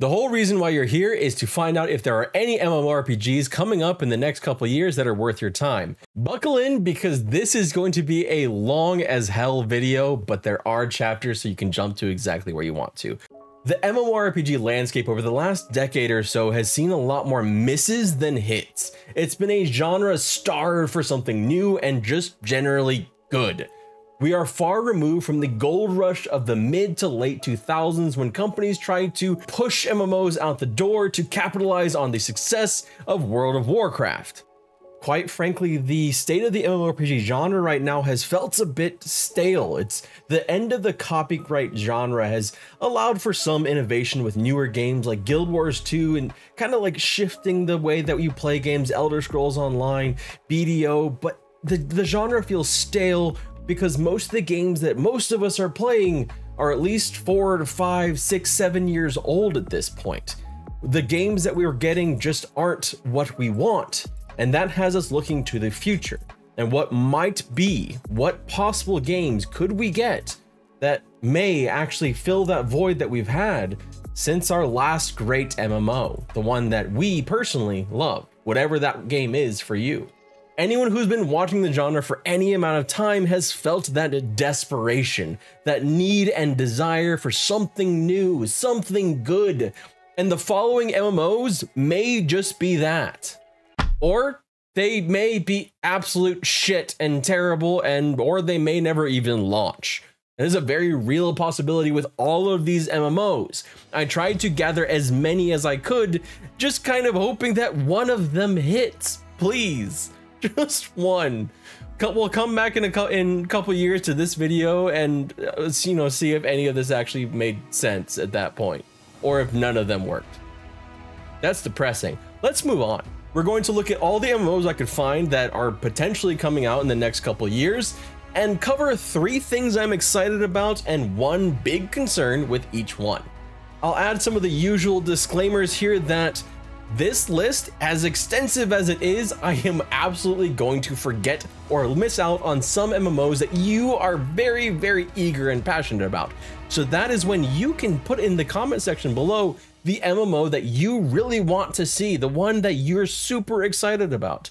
The whole reason why you're here is to find out if there are any MMORPGs coming up in the next couple years that are worth your time. Buckle in because this is going to be a long as hell video, but there are chapters so you can jump to exactly where you want to. The MMORPG landscape over the last decade or so has seen a lot more misses than hits. It's been a genre starved for something new and just generally good. We are far removed from the gold rush of the mid to late 2000s when companies tried to push MMOs out the door to capitalize on the success of World of Warcraft. Quite frankly, the state of the MMORPG genre right now has felt a bit stale. It's the end of the copyright genre has allowed for some innovation with newer games like Guild Wars 2 and kind of like shifting the way that you play games, Elder Scrolls Online, BDO, but the, the genre feels stale because most of the games that most of us are playing are at least four to five, six, seven years old at this point. The games that we are getting just aren't what we want, and that has us looking to the future and what might be, what possible games could we get that may actually fill that void that we've had since our last great MMO, the one that we personally love, whatever that game is for you. Anyone who's been watching the genre for any amount of time has felt that desperation, that need and desire for something new, something good. And the following MMOs may just be that. Or they may be absolute shit and terrible and or they may never even launch. It is a very real possibility with all of these MMOs. I tried to gather as many as I could, just kind of hoping that one of them hits. Please. just one. We'll come back in a in couple years to this video and uh, you know see if any of this actually made sense at that point, or if none of them worked. That's depressing. Let's move on. We're going to look at all the MMOs I could find that are potentially coming out in the next couple years and cover three things I'm excited about and one big concern with each one. I'll add some of the usual disclaimers here that this list, as extensive as it is, I am absolutely going to forget or miss out on some MMOs that you are very, very eager and passionate about. So that is when you can put in the comment section below the MMO that you really want to see, the one that you're super excited about.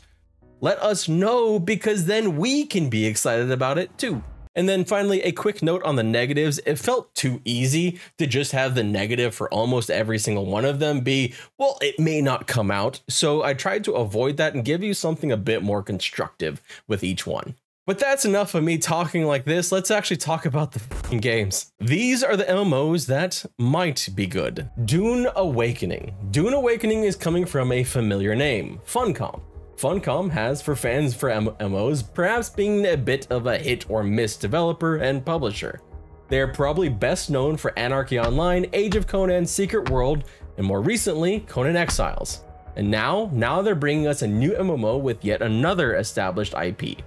Let us know because then we can be excited about it too. And then finally, a quick note on the negatives. It felt too easy to just have the negative for almost every single one of them be, well, it may not come out. So I tried to avoid that and give you something a bit more constructive with each one. But that's enough of me talking like this. Let's actually talk about the games. These are the MMOs that might be good. Dune Awakening. Dune Awakening is coming from a familiar name, Funcom. Funcom has for fans for MMOs, perhaps being a bit of a hit or miss developer and publisher. They are probably best known for Anarchy Online, Age of Conan, Secret World, and more recently, Conan Exiles. And now, now they're bringing us a new MMO with yet another established IP,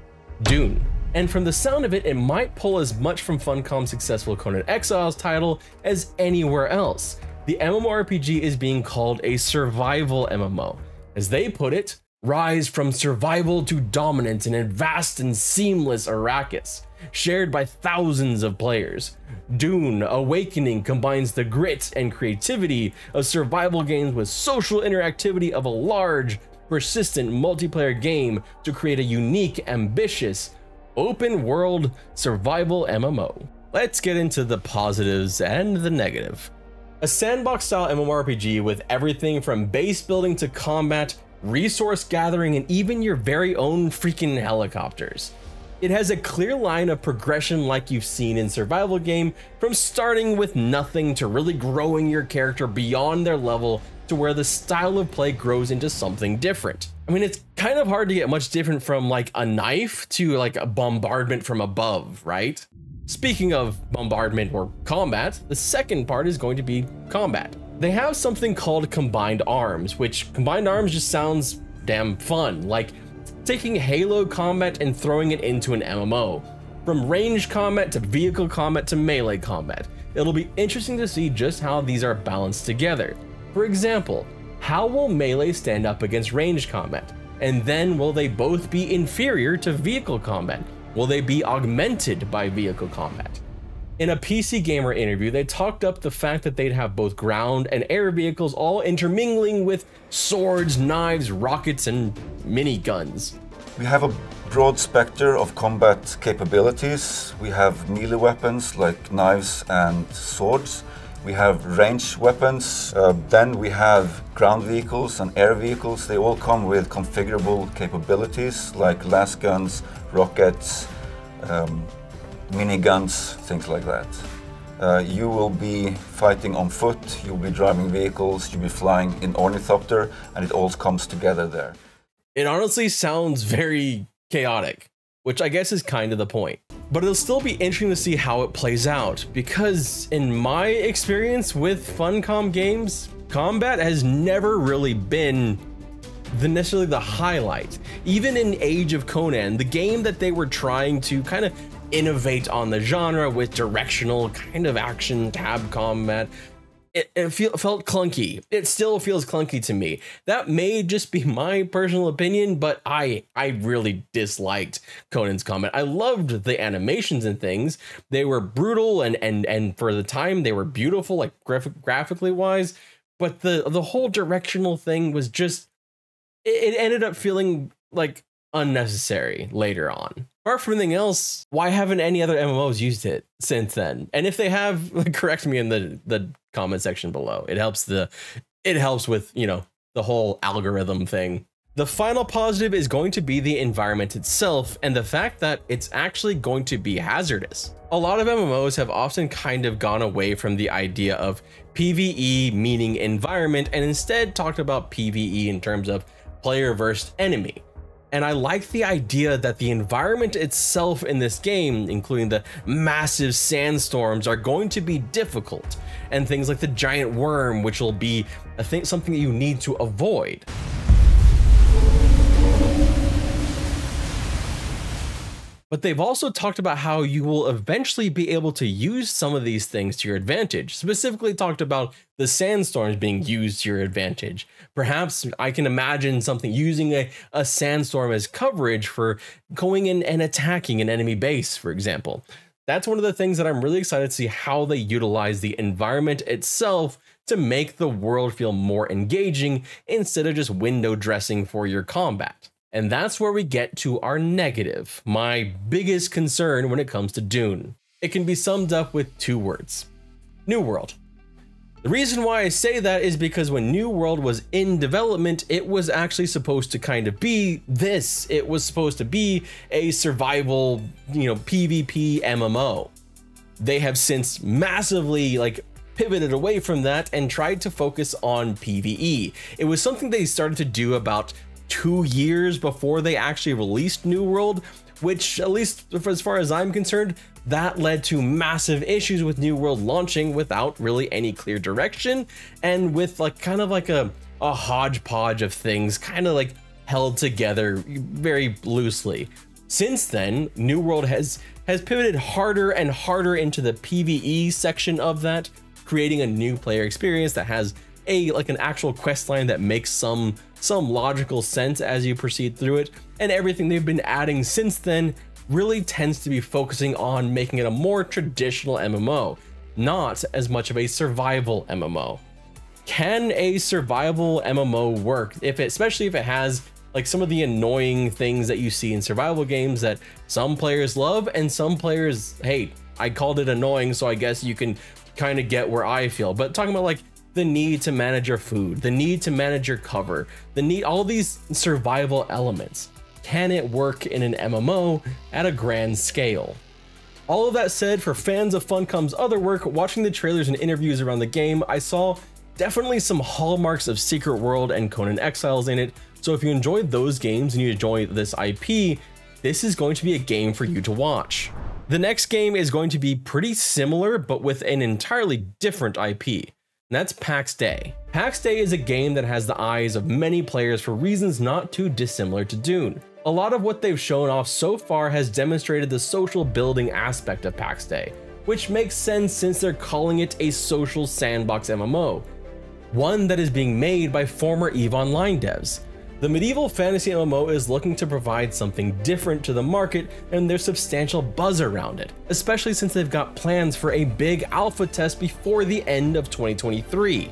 Dune. And from the sound of it, it might pull as much from Funcom's successful Conan Exiles title as anywhere else. The MMORPG is being called a survival MMO. As they put it, rise from survival to dominance in a vast and seamless Arrakis, shared by thousands of players. Dune Awakening combines the grit and creativity of survival games with social interactivity of a large, persistent multiplayer game to create a unique, ambitious, open world survival MMO. Let's get into the positives and the negative. A sandbox style MMORPG with everything from base building to combat resource gathering, and even your very own freaking helicopters. It has a clear line of progression like you've seen in survival game, from starting with nothing to really growing your character beyond their level to where the style of play grows into something different. I mean, it's kind of hard to get much different from like a knife to like a bombardment from above, right? Speaking of bombardment or combat, the second part is going to be combat. They have something called Combined Arms, which Combined Arms just sounds damn fun, like taking Halo combat and throwing it into an MMO. From range combat to vehicle combat to melee combat, it'll be interesting to see just how these are balanced together. For example, how will melee stand up against range combat? And then will they both be inferior to vehicle combat? Will they be augmented by vehicle combat? In a PC Gamer interview, they talked up the fact that they'd have both ground and air vehicles all intermingling with swords, knives, rockets, and miniguns. We have a broad spectrum of combat capabilities. We have melee weapons like knives and swords. We have range weapons. Uh, then we have ground vehicles and air vehicles. They all come with configurable capabilities like las guns, rockets, um, miniguns, things like that. Uh, you will be fighting on foot, you'll be driving vehicles, you'll be flying in ornithopter, and it all comes together there. It honestly sounds very chaotic, which I guess is kind of the point. But it'll still be interesting to see how it plays out, because in my experience with Funcom games, combat has never really been the necessarily the highlight. Even in Age of Conan, the game that they were trying to kind of innovate on the genre with directional kind of action tab combat. It, it feel, felt clunky. It still feels clunky to me. That may just be my personal opinion, but I I really disliked Conan's comment. I loved the animations and things. They were brutal and and and for the time they were beautiful, like graphic, graphically wise. But the the whole directional thing was just it, it ended up feeling like unnecessary later on. Apart from anything else, why haven't any other MMOs used it since then? And if they have, correct me in the the comment section below. It helps the it helps with, you know, the whole algorithm thing. The final positive is going to be the environment itself and the fact that it's actually going to be hazardous. A lot of MMOs have often kind of gone away from the idea of PvE meaning environment and instead talked about PvE in terms of player versus enemy. And I like the idea that the environment itself in this game, including the massive sandstorms, are going to be difficult, and things like the giant worm, which will be think something that you need to avoid. But they've also talked about how you will eventually be able to use some of these things to your advantage. Specifically talked about the sandstorms being used to your advantage. Perhaps I can imagine something using a, a sandstorm as coverage for going in and attacking an enemy base, for example. That's one of the things that I'm really excited to see how they utilize the environment itself to make the world feel more engaging instead of just window dressing for your combat. And that's where we get to our negative, my biggest concern when it comes to Dune. It can be summed up with two words New World. The reason why I say that is because when New World was in development, it was actually supposed to kind of be this. It was supposed to be a survival, you know, PvP MMO. They have since massively like pivoted away from that and tried to focus on PvE. It was something they started to do about two years before they actually released New World, which, at least as far as I'm concerned, that led to massive issues with New World launching without really any clear direction and with like kind of like a, a hodgepodge of things kind of like held together very loosely. Since then, New World has has pivoted harder and harder into the PvE section of that, creating a new player experience that has a like an actual quest line that makes some some logical sense as you proceed through it, and everything they've been adding since then really tends to be focusing on making it a more traditional MMO, not as much of a survival MMO. Can a survival MMO work if it, especially if it has like some of the annoying things that you see in survival games that some players love and some players hate? I called it annoying, so I guess you can kind of get where I feel. But talking about like the need to manage your food, the need to manage your cover, the need all these survival elements. Can it work in an MMO at a grand scale? All of that said, for fans of Funcom's other work, watching the trailers and interviews around the game, I saw definitely some hallmarks of Secret World and Conan Exiles in it, so if you enjoyed those games and you enjoy this IP, this is going to be a game for you to watch. The next game is going to be pretty similar, but with an entirely different IP that's Pax Dei. Pax Dei is a game that has the eyes of many players for reasons not too dissimilar to Dune. A lot of what they've shown off so far has demonstrated the social building aspect of Pax Dei, which makes sense since they're calling it a social sandbox MMO, one that is being made by former EVE Online devs. The medieval fantasy MMO is looking to provide something different to the market and there's substantial buzz around it, especially since they've got plans for a big alpha test before the end of 2023.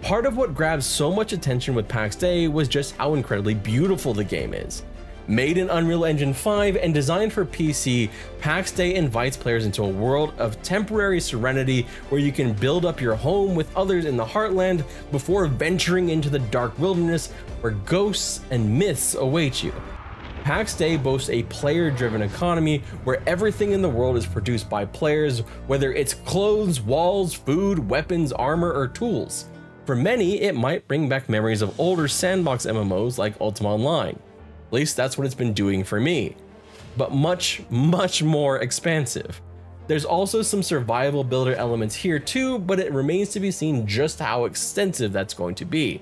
Part of what grabs so much attention with Pax Dei was just how incredibly beautiful the game is. Made in Unreal Engine 5 and designed for PC, Pax Dei invites players into a world of temporary serenity where you can build up your home with others in the heartland before venturing into the dark wilderness where ghosts and myths await you. Pax Dei boasts a player driven economy where everything in the world is produced by players, whether it's clothes, walls, food, weapons, armor, or tools. For many, it might bring back memories of older sandbox MMOs like Ultima Online. At least that's what it's been doing for me. But much, much more expansive. There's also some survival builder elements here too, but it remains to be seen just how extensive that's going to be.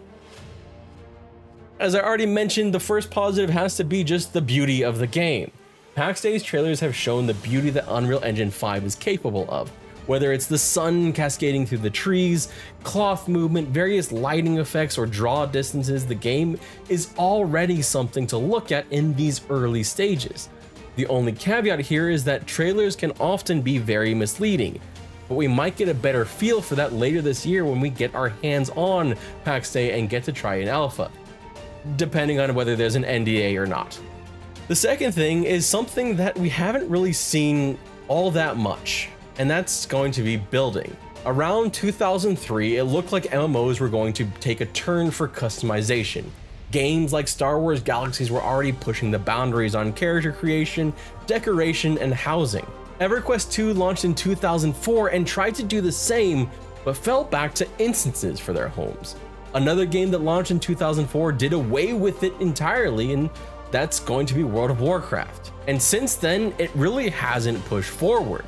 As I already mentioned, the first positive has to be just the beauty of the game. Pax Dei's trailers have shown the beauty that Unreal Engine 5 is capable of, whether it's the sun cascading through the trees, cloth movement, various lighting effects, or draw distances, the game is already something to look at in these early stages. The only caveat here is that trailers can often be very misleading, but we might get a better feel for that later this year when we get our hands on Pax Dei and get to try an alpha, depending on whether there's an NDA or not. The second thing is something that we haven't really seen all that much, and that's going to be building. Around 2003, it looked like MMOs were going to take a turn for customization. Games like Star Wars Galaxies were already pushing the boundaries on character creation, decoration, and housing. EverQuest 2 launched in 2004 and tried to do the same, but fell back to instances for their homes. Another game that launched in 2004 did away with it entirely, and that's going to be World of Warcraft. And since then, it really hasn't pushed forward.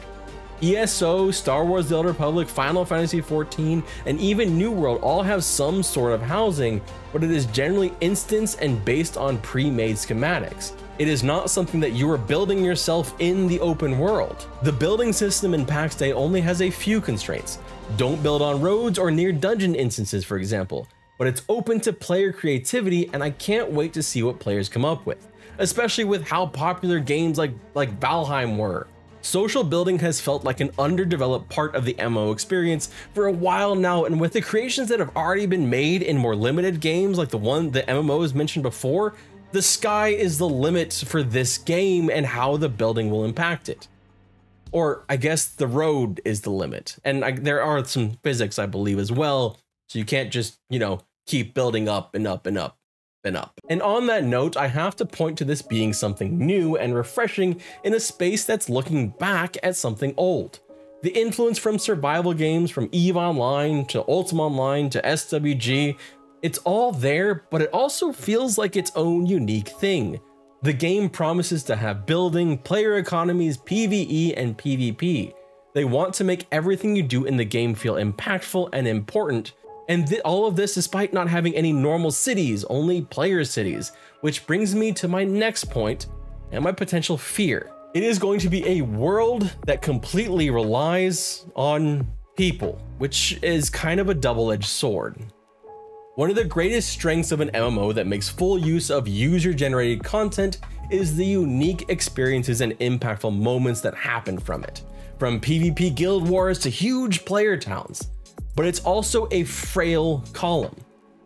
ESO, Star Wars The Old Republic, Final Fantasy XIV, and even New World all have some sort of housing, but it is generally instance and based on pre-made schematics. It is not something that you are building yourself in the open world. The building system in Pax Dei only has a few constraints. Don't build on roads or near dungeon instances, for example, but it's open to player creativity and I can't wait to see what players come up with, especially with how popular games like, like Valheim were. Social building has felt like an underdeveloped part of the MMO experience for a while now, and with the creations that have already been made in more limited games like the one the MMOs mentioned before, the sky is the limit for this game and how the building will impact it. Or I guess the road is the limit. And I, there are some physics, I believe, as well. So you can't just, you know, keep building up and up and up and up. And on that note, I have to point to this being something new and refreshing in a space that's looking back at something old. The influence from survival games, from EVE Online to Ultima Online to SWG, it's all there, but it also feels like its own unique thing. The game promises to have building, player economies, PvE, and PvP. They want to make everything you do in the game feel impactful and important, and th all of this despite not having any normal cities, only player cities, which brings me to my next point and my potential fear. It is going to be a world that completely relies on people, which is kind of a double-edged sword. One of the greatest strengths of an MMO that makes full use of user-generated content is the unique experiences and impactful moments that happen from it. From PvP guild wars to huge player towns but it's also a frail column.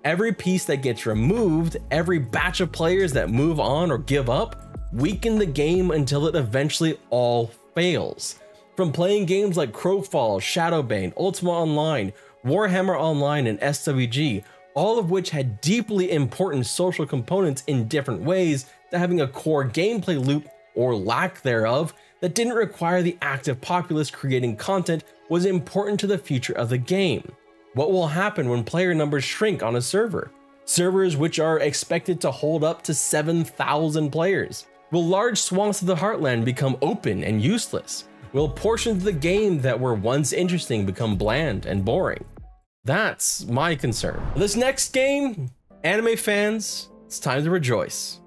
Every piece that gets removed, every batch of players that move on or give up, weaken the game until it eventually all fails. From playing games like Crowfall, Shadowbane, Ultima Online, Warhammer Online, and SWG, all of which had deeply important social components in different ways, to having a core gameplay loop, or lack thereof, that didn't require the active populace creating content was important to the future of the game. What will happen when player numbers shrink on a server? Servers which are expected to hold up to 7,000 players. Will large swaths of the heartland become open and useless? Will portions of the game that were once interesting become bland and boring? That's my concern. This next game, anime fans, it's time to rejoice.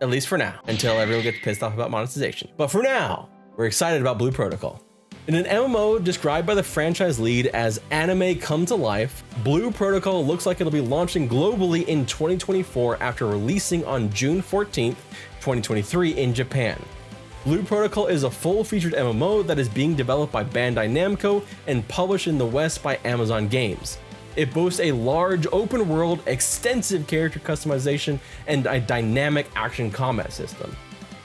At least for now, until everyone gets pissed off about monetization. But for now, we're excited about Blue Protocol. In an MMO described by the franchise lead as anime come to life, Blue Protocol looks like it'll be launching globally in 2024 after releasing on June 14th, 2023 in Japan. Blue Protocol is a full-featured MMO that is being developed by Bandai Namco and published in the West by Amazon Games. It boasts a large open world, extensive character customization, and a dynamic action combat system.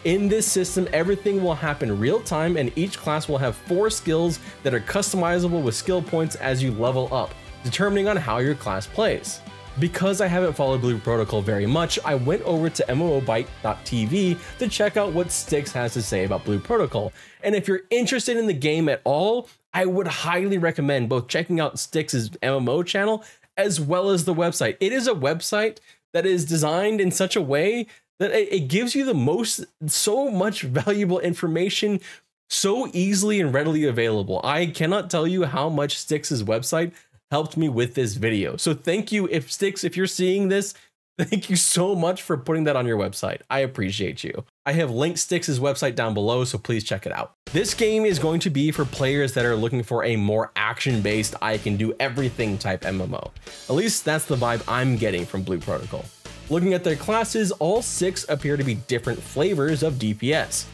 In this system, everything will happen real time and each class will have four skills that are customizable with skill points as you level up, determining on how your class plays. Because I haven't followed Blue Protocol very much, I went over to MMOByte.tv to check out what Styx has to say about Blue Protocol. And if you're interested in the game at all, I would highly recommend both checking out Styx's MMO channel as well as the website. It is a website that is designed in such a way that it gives you the most so much valuable information so easily and readily available. I cannot tell you how much Styx's website helped me with this video. So thank you if Styx, if you're seeing this, thank you so much for putting that on your website. I appreciate you. I have linked Styx's website down below, so please check it out. This game is going to be for players that are looking for a more action-based, I can do everything type MMO. At least that's the vibe I'm getting from Blue Protocol. Looking at their classes, all six appear to be different flavors of DPS.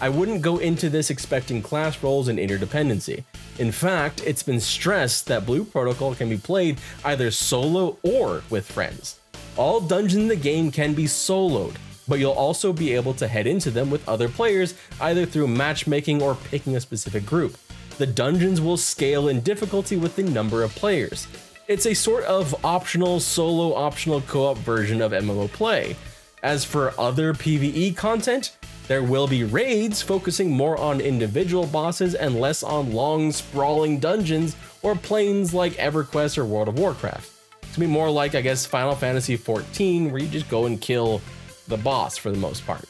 I wouldn't go into this expecting class roles and interdependency. In fact, it's been stressed that Blue Protocol can be played either solo or with friends. All dungeons in the game can be soloed, but you'll also be able to head into them with other players either through matchmaking or picking a specific group. The dungeons will scale in difficulty with the number of players. It's a sort of optional solo optional co-op version of MMO play. As for other PvE content, there will be raids focusing more on individual bosses and less on long sprawling dungeons or planes like EverQuest or World of Warcraft. To be more like, I guess, Final Fantasy XIV, where you just go and kill the boss for the most part.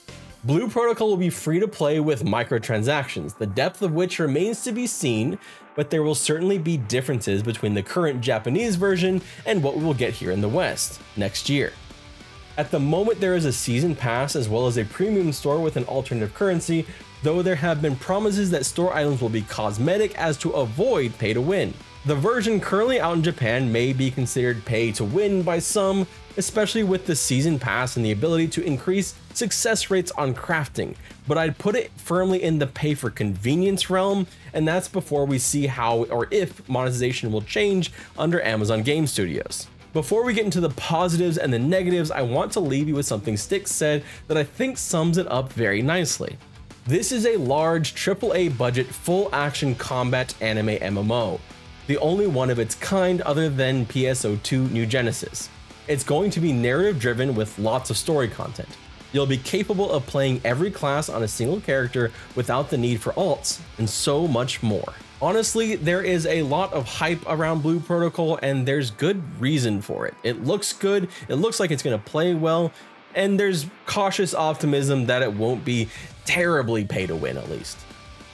Blue Protocol will be free to play with microtransactions, the depth of which remains to be seen, but there will certainly be differences between the current Japanese version and what we will get here in the West next year. At the moment, there is a season pass as well as a premium store with an alternative currency, though there have been promises that store items will be cosmetic as to avoid pay to win. The version currently out in Japan may be considered pay to win by some, especially with the season pass and the ability to increase success rates on crafting, but I'd put it firmly in the pay for convenience realm, and that's before we see how or if monetization will change under Amazon Game Studios. Before we get into the positives and the negatives, I want to leave you with something Styx said that I think sums it up very nicely. This is a large AAA budget full action combat anime MMO, the only one of its kind other than PSO2 New Genesis. It's going to be narrative driven with lots of story content. You'll be capable of playing every class on a single character without the need for alts, and so much more. Honestly, there is a lot of hype around Blue Protocol, and there's good reason for it. It looks good, it looks like it's going to play well, and there's cautious optimism that it won't be terribly pay to win at least.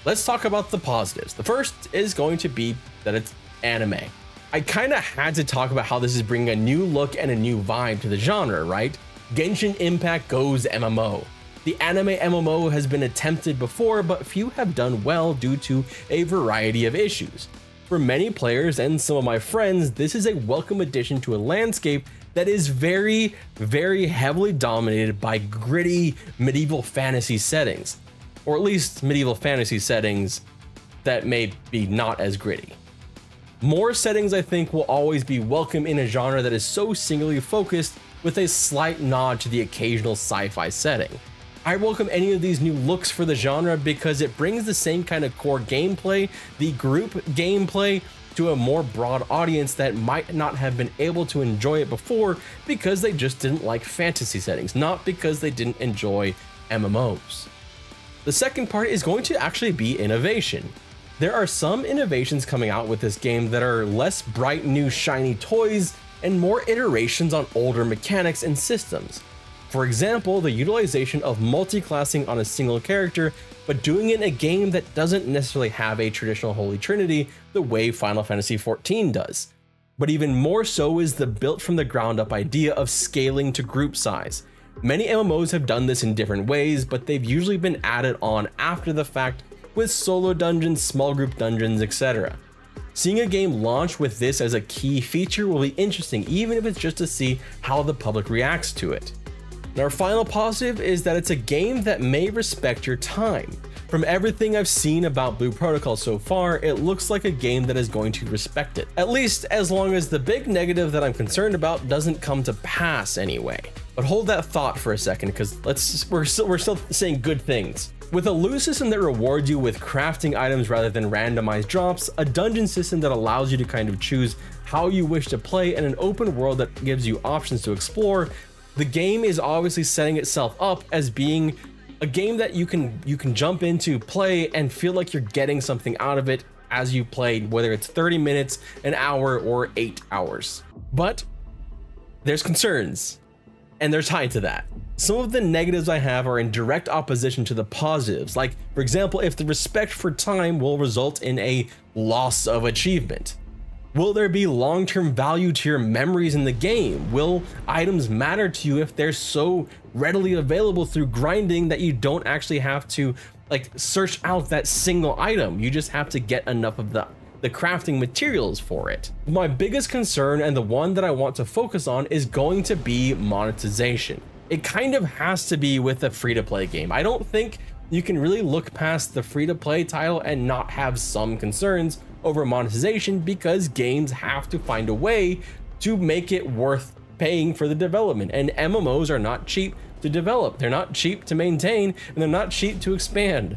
Let's talk about the positives. The first is going to be that it's anime. I kind of had to talk about how this is bringing a new look and a new vibe to the genre, right? Genshin Impact goes MMO. The anime MMO has been attempted before, but few have done well due to a variety of issues. For many players and some of my friends, this is a welcome addition to a landscape that is very, very heavily dominated by gritty medieval fantasy settings, or at least medieval fantasy settings that may be not as gritty. More settings, I think, will always be welcome in a genre that is so singularly focused with a slight nod to the occasional sci-fi setting. I welcome any of these new looks for the genre because it brings the same kind of core gameplay, the group gameplay, to a more broad audience that might not have been able to enjoy it before because they just didn't like fantasy settings, not because they didn't enjoy MMOs. The second part is going to actually be innovation. There are some innovations coming out with this game that are less bright new shiny toys and more iterations on older mechanics and systems. For example, the utilization of multi-classing on a single character, but doing it in a game that doesn't necessarily have a traditional Holy Trinity the way Final Fantasy XIV does. But even more so is the built from the ground up idea of scaling to group size. Many MMOs have done this in different ways, but they've usually been added on after the fact with solo dungeons, small group dungeons, etc. Seeing a game launch with this as a key feature will be interesting, even if it's just to see how the public reacts to it. And our final positive is that it's a game that may respect your time. From everything I've seen about Blue Protocol so far, it looks like a game that is going to respect it. At least as long as the big negative that I'm concerned about doesn't come to pass anyway. But hold that thought for a second, because let's we're still we're still saying good things. With a loot system that rewards you with crafting items rather than randomized drops, a dungeon system that allows you to kind of choose how you wish to play, and an open world that gives you options to explore, the game is obviously setting itself up as being a game that you can you can jump into, play, and feel like you're getting something out of it as you play, whether it's 30 minutes, an hour, or eight hours. But there's concerns, and they're tied to that. Some of the negatives I have are in direct opposition to the positives, like, for example, if the respect for time will result in a loss of achievement. Will there be long term value to your memories in the game? Will items matter to you if they're so readily available through grinding that you don't actually have to like search out that single item? You just have to get enough of the the crafting materials for it. My biggest concern and the one that I want to focus on is going to be monetization it kind of has to be with a free to play game. I don't think you can really look past the free to play title and not have some concerns over monetization because games have to find a way to make it worth paying for the development. And MMOs are not cheap to develop, they're not cheap to maintain, and they're not cheap to expand.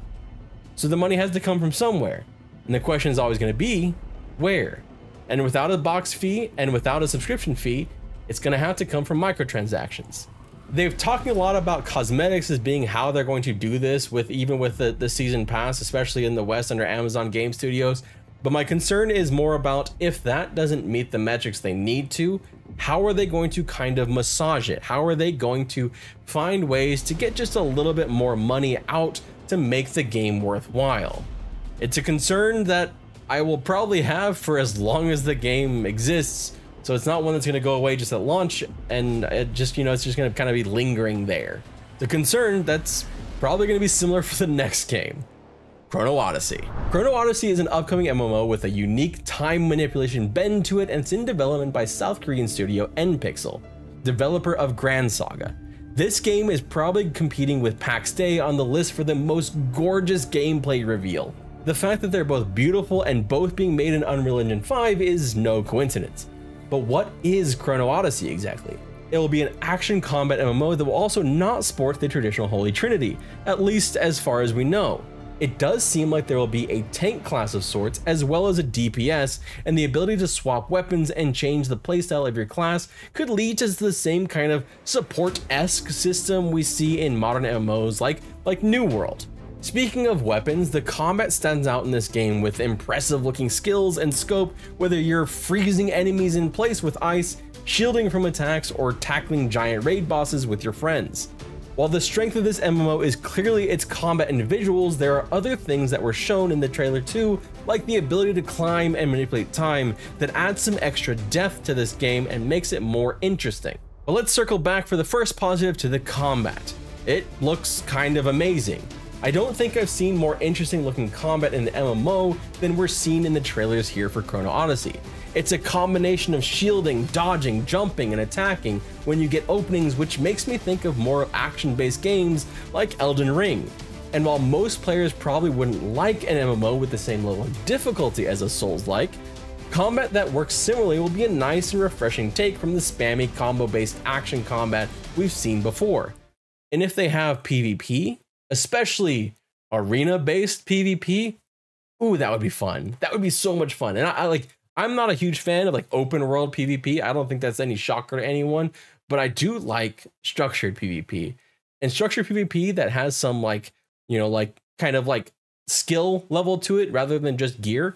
So the money has to come from somewhere. And the question is always going to be where? And without a box fee and without a subscription fee, it's going to have to come from microtransactions they've talking a lot about cosmetics as being how they're going to do this with even with the, the season pass, especially in the West under Amazon Game Studios. But my concern is more about if that doesn't meet the metrics they need to, how are they going to kind of massage it? How are they going to find ways to get just a little bit more money out to make the game worthwhile? It's a concern that I will probably have for as long as the game exists so it's not one that's going to go away just at launch, and it just, you know, it's just going to kind of be lingering there. The concern that's probably going to be similar for the next game. Chrono Odyssey. Chrono Odyssey is an upcoming MMO with a unique time manipulation bend to it and it's in development by South Korean studio Npixel, developer of Gran Saga. This game is probably competing with Pax Dei on the list for the most gorgeous gameplay reveal. The fact that they're both beautiful and both being made in Unreal Engine 5 is no coincidence. But what is Chrono Odyssey exactly? It will be an action combat MMO that will also not sport the traditional Holy Trinity, at least as far as we know. It does seem like there will be a tank class of sorts, as well as a DPS, and the ability to swap weapons and change the playstyle of your class could lead to the same kind of support-esque system we see in modern MMOs like, like New World. Speaking of weapons, the combat stands out in this game with impressive looking skills and scope, whether you're freezing enemies in place with ice, shielding from attacks, or tackling giant raid bosses with your friends. While the strength of this MMO is clearly its combat and visuals, there are other things that were shown in the trailer too, like the ability to climb and manipulate time, that adds some extra depth to this game and makes it more interesting. But let's circle back for the first positive to the combat. It looks kind of amazing. I don't think I've seen more interesting looking combat in the MMO than we're seeing in the trailers here for Chrono Odyssey. It's a combination of shielding, dodging, jumping, and attacking when you get openings, which makes me think of more action based games like Elden Ring. And while most players probably wouldn't like an MMO with the same level of difficulty as a Souls like, combat that works similarly will be a nice and refreshing take from the spammy combo based action combat we've seen before. And if they have PvP, especially arena based PvP. Ooh, that would be fun. That would be so much fun. And I, I, like I'm not a huge fan of like open world PvP. I don't think that's any shocker to anyone, but I do like structured PvP. And structured PvP that has some like, you know, like kind of like skill level to it rather than just gear.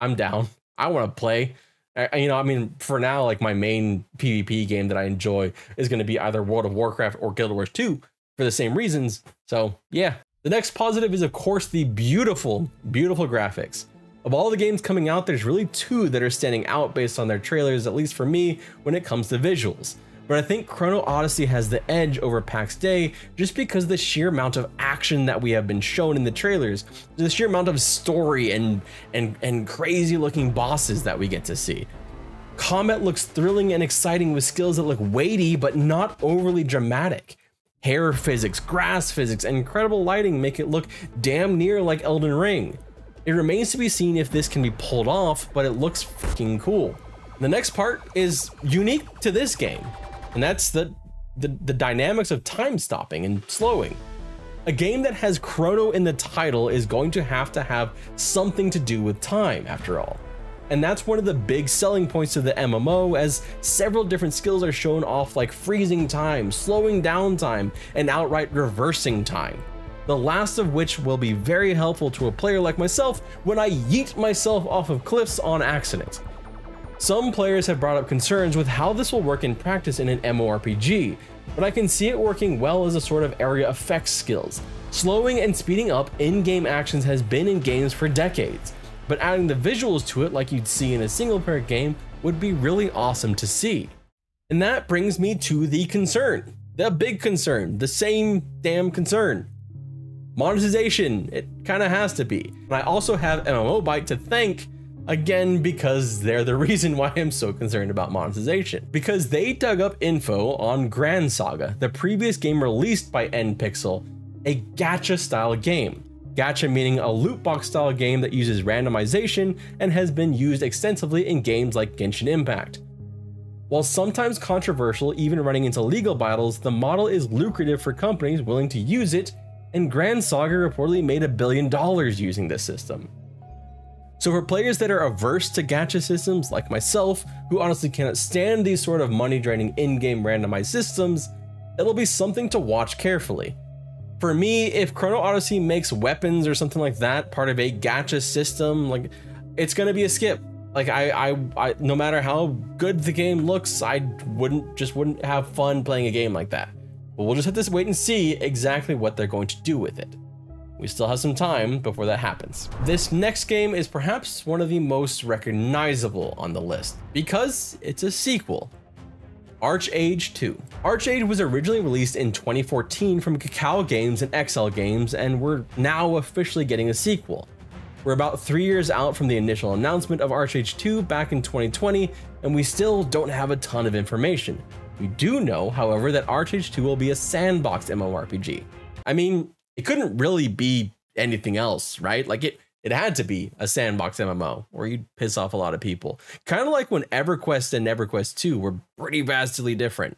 I'm down. I want to play. I, you know, I mean, for now, like my main PvP game that I enjoy is going to be either World of Warcraft or Guild Wars 2 for the same reasons. So, yeah. The next positive is, of course, the beautiful, beautiful graphics. Of all the games coming out, there's really two that are standing out based on their trailers, at least for me, when it comes to visuals. but I think Chrono Odyssey has the edge over Pax Dei just because the sheer amount of action that we have been shown in the trailers, the sheer amount of story and and and crazy looking bosses that we get to see. Combat looks thrilling and exciting with skills that look weighty but not overly dramatic. Hair physics, grass physics, and incredible lighting make it look damn near like Elden Ring. It remains to be seen if this can be pulled off, but it looks fucking cool. The next part is unique to this game, and that's the, the, the dynamics of time stopping and slowing. A game that has Chrono in the title is going to have to have something to do with time, after all. And that's one of the big selling points of the MMO, as several different skills are shown off like freezing time, slowing down time, and outright reversing time. The last of which will be very helpful to a player like myself when I yeet myself off of cliffs on accident. Some players have brought up concerns with how this will work in practice in an MMORPG, but I can see it working well as a sort of area effects skills. Slowing and speeding up in-game actions has been in games for decades, but adding the visuals to it like you'd see in a single player game would be really awesome to see. And that brings me to the concern. The big concern, the same damn concern. Monetization, it kind of has to be. And I also have MMO MMObyte to thank again because they're the reason why I'm so concerned about monetization. Because they dug up info on Gran Saga, the previous game released by NPixel, a gacha style game. Gacha meaning a loot box style game that uses randomization and has been used extensively in games like Genshin Impact. While sometimes controversial, even running into legal battles, the model is lucrative for companies willing to use it, and Gran Saga reportedly made a billion dollars using this system. So for players that are averse to gacha systems like myself, who honestly cannot stand these sort of money draining in-game randomized systems, it'll be something to watch carefully. For me, if Chrono Odyssey makes weapons or something like that part of a gacha system, like it's gonna be a skip. Like I, I, I, no matter how good the game looks, I wouldn't just wouldn't have fun playing a game like that. But we'll just have to wait and see exactly what they're going to do with it. We still have some time before that happens. This next game is perhaps one of the most recognizable on the list because it's a sequel ArcheAge 2. ArcheAge was originally released in 2014 from Kakao Games and XL Games, and we're now officially getting a sequel. We're about three years out from the initial announcement of ArcheAge 2 back in 2020, and we still don't have a ton of information. We do know, however, that ArcheAge 2 will be a sandbox MMORPG. I mean, it couldn't really be anything else, right? Like it it had to be a sandbox MMO, or you'd piss off a lot of people. Kind of like when EverQuest and EverQuest 2 were pretty vastly different.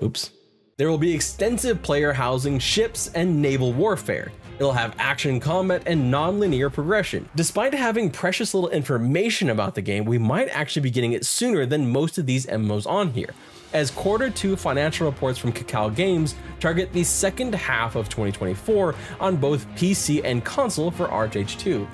Oops. There will be extensive player housing, ships, and naval warfare. It'll have action combat and non-linear progression. Despite having precious little information about the game, we might actually be getting it sooner than most of these MMOs on here, as quarter two financial reports from Kakao Games target the second half of 2024 on both PC and console for ArcheAge 2.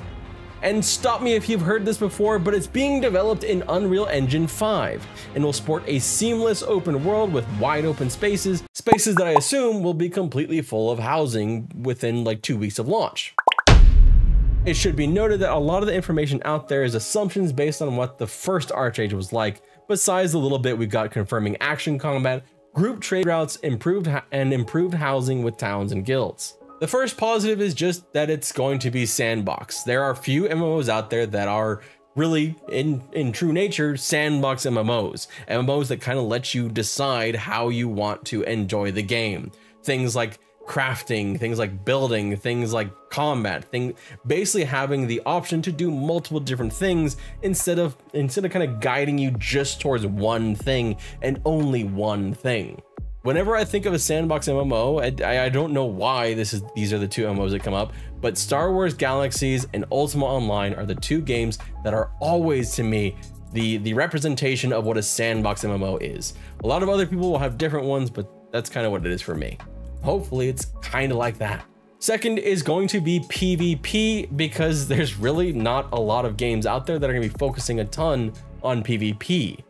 And stop me if you've heard this before, but it's being developed in Unreal Engine 5 and will sport a seamless open world with wide open spaces, spaces that I assume will be completely full of housing within like two weeks of launch. It should be noted that a lot of the information out there is assumptions based on what the first ArcheAge was like, besides the little bit we got confirming action combat, group trade routes, improved and improved housing with towns and guilds. The first positive is just that it's going to be sandbox. There are few MMOs out there that are really in in true nature sandbox MMOs. MMOs that kind of let you decide how you want to enjoy the game. Things like crafting, things like building, things like combat, thing basically having the option to do multiple different things instead of instead of kind of guiding you just towards one thing and only one thing. Whenever I think of a sandbox MMO, I, I don't know why this is these are the two MMOs that come up, but Star Wars Galaxies and Ultima Online are the two games that are always to me the the representation of what a sandbox MMO is. A lot of other people will have different ones, but that's kind of what it is for me. Hopefully it's kind of like that. Second is going to be PvP because there's really not a lot of games out there that are going to be focusing a ton on PvP.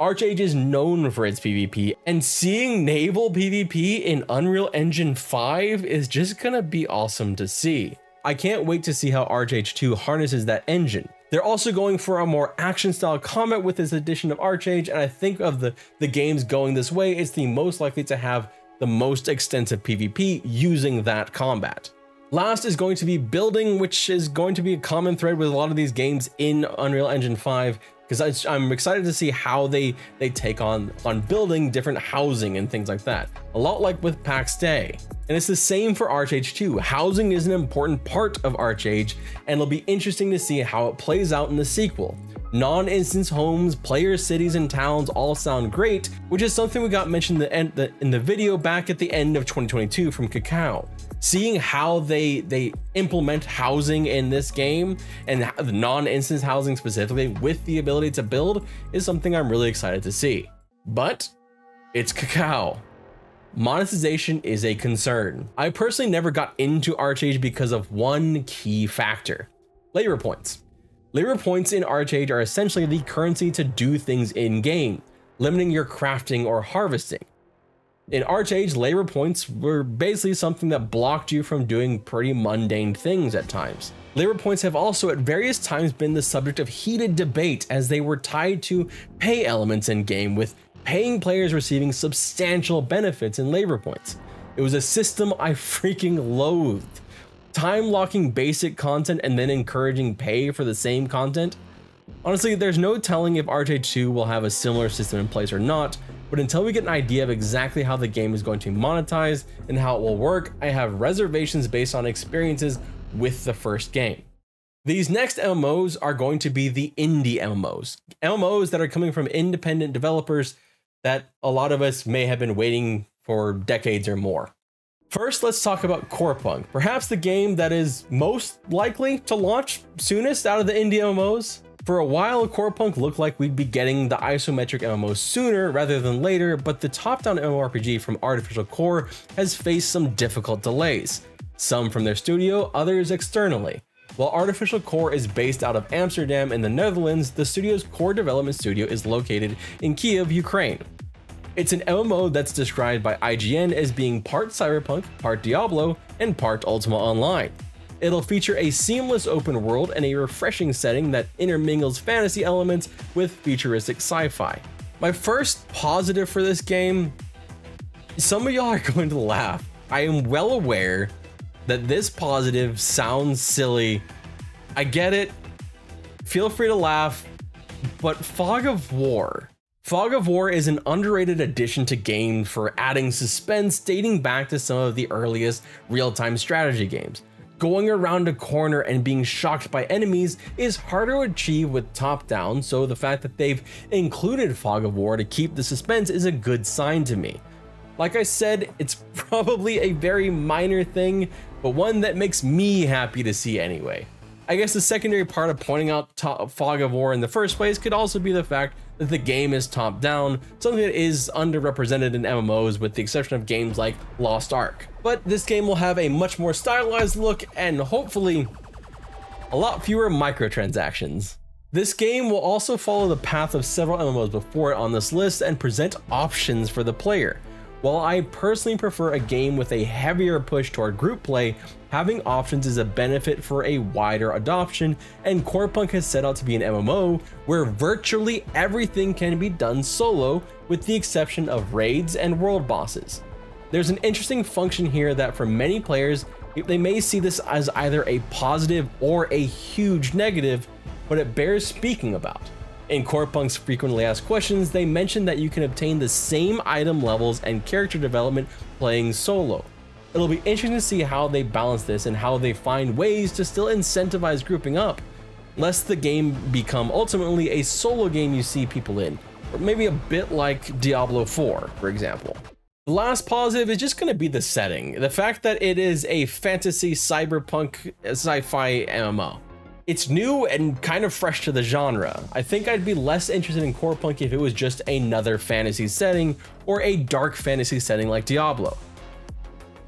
ArcheAge is known for its PvP, and seeing naval PvP in Unreal Engine 5 is just gonna be awesome to see. I can't wait to see how ArcheAge 2 harnesses that engine. They're also going for a more action style combat with this addition of ArcheAge, and I think of the, the games going this way, it's the most likely to have the most extensive PvP using that combat. Last is going to be building, which is going to be a common thread with a lot of these games in Unreal Engine 5 because I'm excited to see how they they take on on building different housing and things like that. A lot like with Pax Dei. And it's the same for ArcheAge 2. Housing is an important part of ArcheAge, and it'll be interesting to see how it plays out in the sequel. Non-instance homes, player cities, and towns all sound great, which is something we got mentioned in the, in the video back at the end of 2022 from Kakao seeing how they they implement housing in this game and the non-instance housing specifically with the ability to build is something I'm really excited to see. But it's Kakao. Monetization is a concern. I personally never got into ArcheAge because of one key factor, labor points. Labor points in ArcheAge are essentially the currency to do things in game, limiting your crafting or harvesting. In ArcheAge, labor points were basically something that blocked you from doing pretty mundane things at times. Labor points have also at various times been the subject of heated debate as they were tied to pay elements in game with paying players receiving substantial benefits in labor points. It was a system I freaking loathed. Time locking basic content and then encouraging pay for the same content? Honestly, there's no telling if ArcheAge 2 will have a similar system in place or not, but until we get an idea of exactly how the game is going to monetize and how it will work, I have reservations based on experiences with the first game. These next MMOs are going to be the indie MMOs, MMOs that are coming from independent developers that a lot of us may have been waiting for decades or more. First, let's talk about Corepunk, perhaps the game that is most likely to launch soonest out of the indie MMOs. For a while, Corepunk looked like we'd be getting the isometric MMO sooner rather than later, but the top-down MMORPG from Artificial Core has faced some difficult delays, some from their studio, others externally. While Artificial Core is based out of Amsterdam in the Netherlands, the studio's core development studio is located in Kiev, Ukraine. It's an MMO that's described by IGN as being part Cyberpunk, part Diablo, and part Ultima Online. It'll feature a seamless open world and a refreshing setting that intermingles fantasy elements with futuristic sci-fi. My first positive for this game, some of y'all are going to laugh. I am well aware that this positive sounds silly. I get it. Feel free to laugh, but Fog of War. Fog of War is an underrated addition to game for adding suspense dating back to some of the earliest real-time strategy games. Going around a corner and being shocked by enemies is harder to achieve with top down, so the fact that they've included Fog of War to keep the suspense is a good sign to me. Like I said, it's probably a very minor thing, but one that makes me happy to see anyway. I guess the secondary part of pointing out Fog of War in the first place could also be the fact that the game is top down, something that is underrepresented in MMOs with the exception of games like Lost Ark. But this game will have a much more stylized look and hopefully a lot fewer microtransactions. This game will also follow the path of several MMOs before it on this list and present options for the player. While I personally prefer a game with a heavier push toward group play, having options is a benefit for a wider adoption, and Corepunk has set out to be an MMO where virtually everything can be done solo, with the exception of raids and world bosses. There's an interesting function here that for many players, they may see this as either a positive or a huge negative, but it bears speaking about. In Corepunk's frequently asked questions, they mentioned that you can obtain the same item levels and character development playing solo. It'll be interesting to see how they balance this and how they find ways to still incentivize grouping up, lest the game become ultimately a solo game you see people in, or maybe a bit like Diablo 4, for example. The last positive is just going to be the setting, the fact that it is a fantasy cyberpunk sci-fi MMO. It's new and kind of fresh to the genre. I think I'd be less interested in Corepunk if it was just another fantasy setting or a dark fantasy setting like Diablo.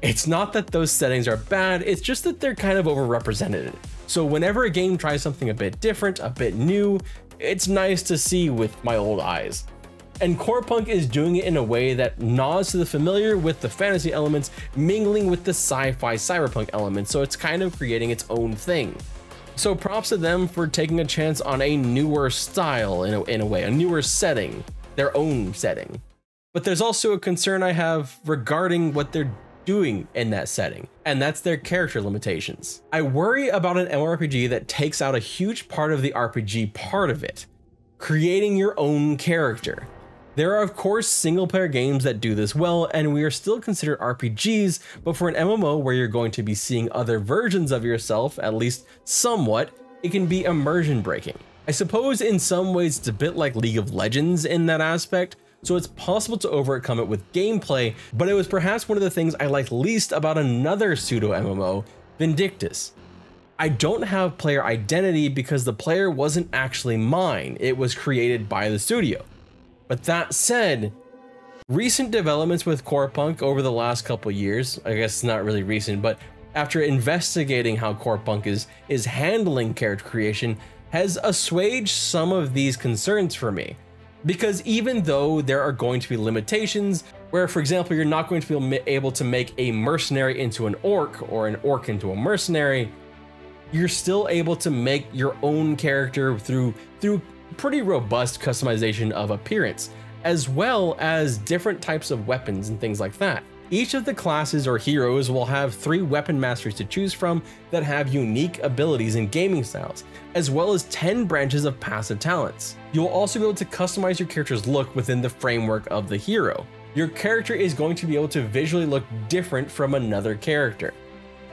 It's not that those settings are bad, it's just that they're kind of overrepresented. So whenever a game tries something a bit different, a bit new, it's nice to see with my old eyes. And Corepunk is doing it in a way that nods to the familiar with the fantasy elements mingling with the sci-fi cyberpunk elements, so it's kind of creating its own thing. So props to them for taking a chance on a newer style in a, in a way, a newer setting, their own setting. But there's also a concern I have regarding what they're doing in that setting, and that's their character limitations. I worry about an MMORPG that takes out a huge part of the RPG part of it, creating your own character. There are of course single player games that do this well, and we are still considered RPGs, but for an MMO where you're going to be seeing other versions of yourself, at least somewhat, it can be immersion breaking. I suppose in some ways it's a bit like League of Legends in that aspect, so it's possible to overcome it with gameplay, but it was perhaps one of the things I liked least about another pseudo MMO, Vindictus. I don't have player identity because the player wasn't actually mine, it was created by the studio. But that said, recent developments with Corepunk over the last couple years, I guess it's not really recent, but after investigating how Corepunk is, is handling character creation, has assuaged some of these concerns for me. Because even though there are going to be limitations, where for example, you're not going to be able to make a mercenary into an orc or an orc into a mercenary, you're still able to make your own character through through pretty robust customization of appearance, as well as different types of weapons and things like that. Each of the classes or heroes will have three weapon masters to choose from that have unique abilities and gaming styles, as well as 10 branches of passive talents. You'll also be able to customize your character's look within the framework of the hero. Your character is going to be able to visually look different from another character.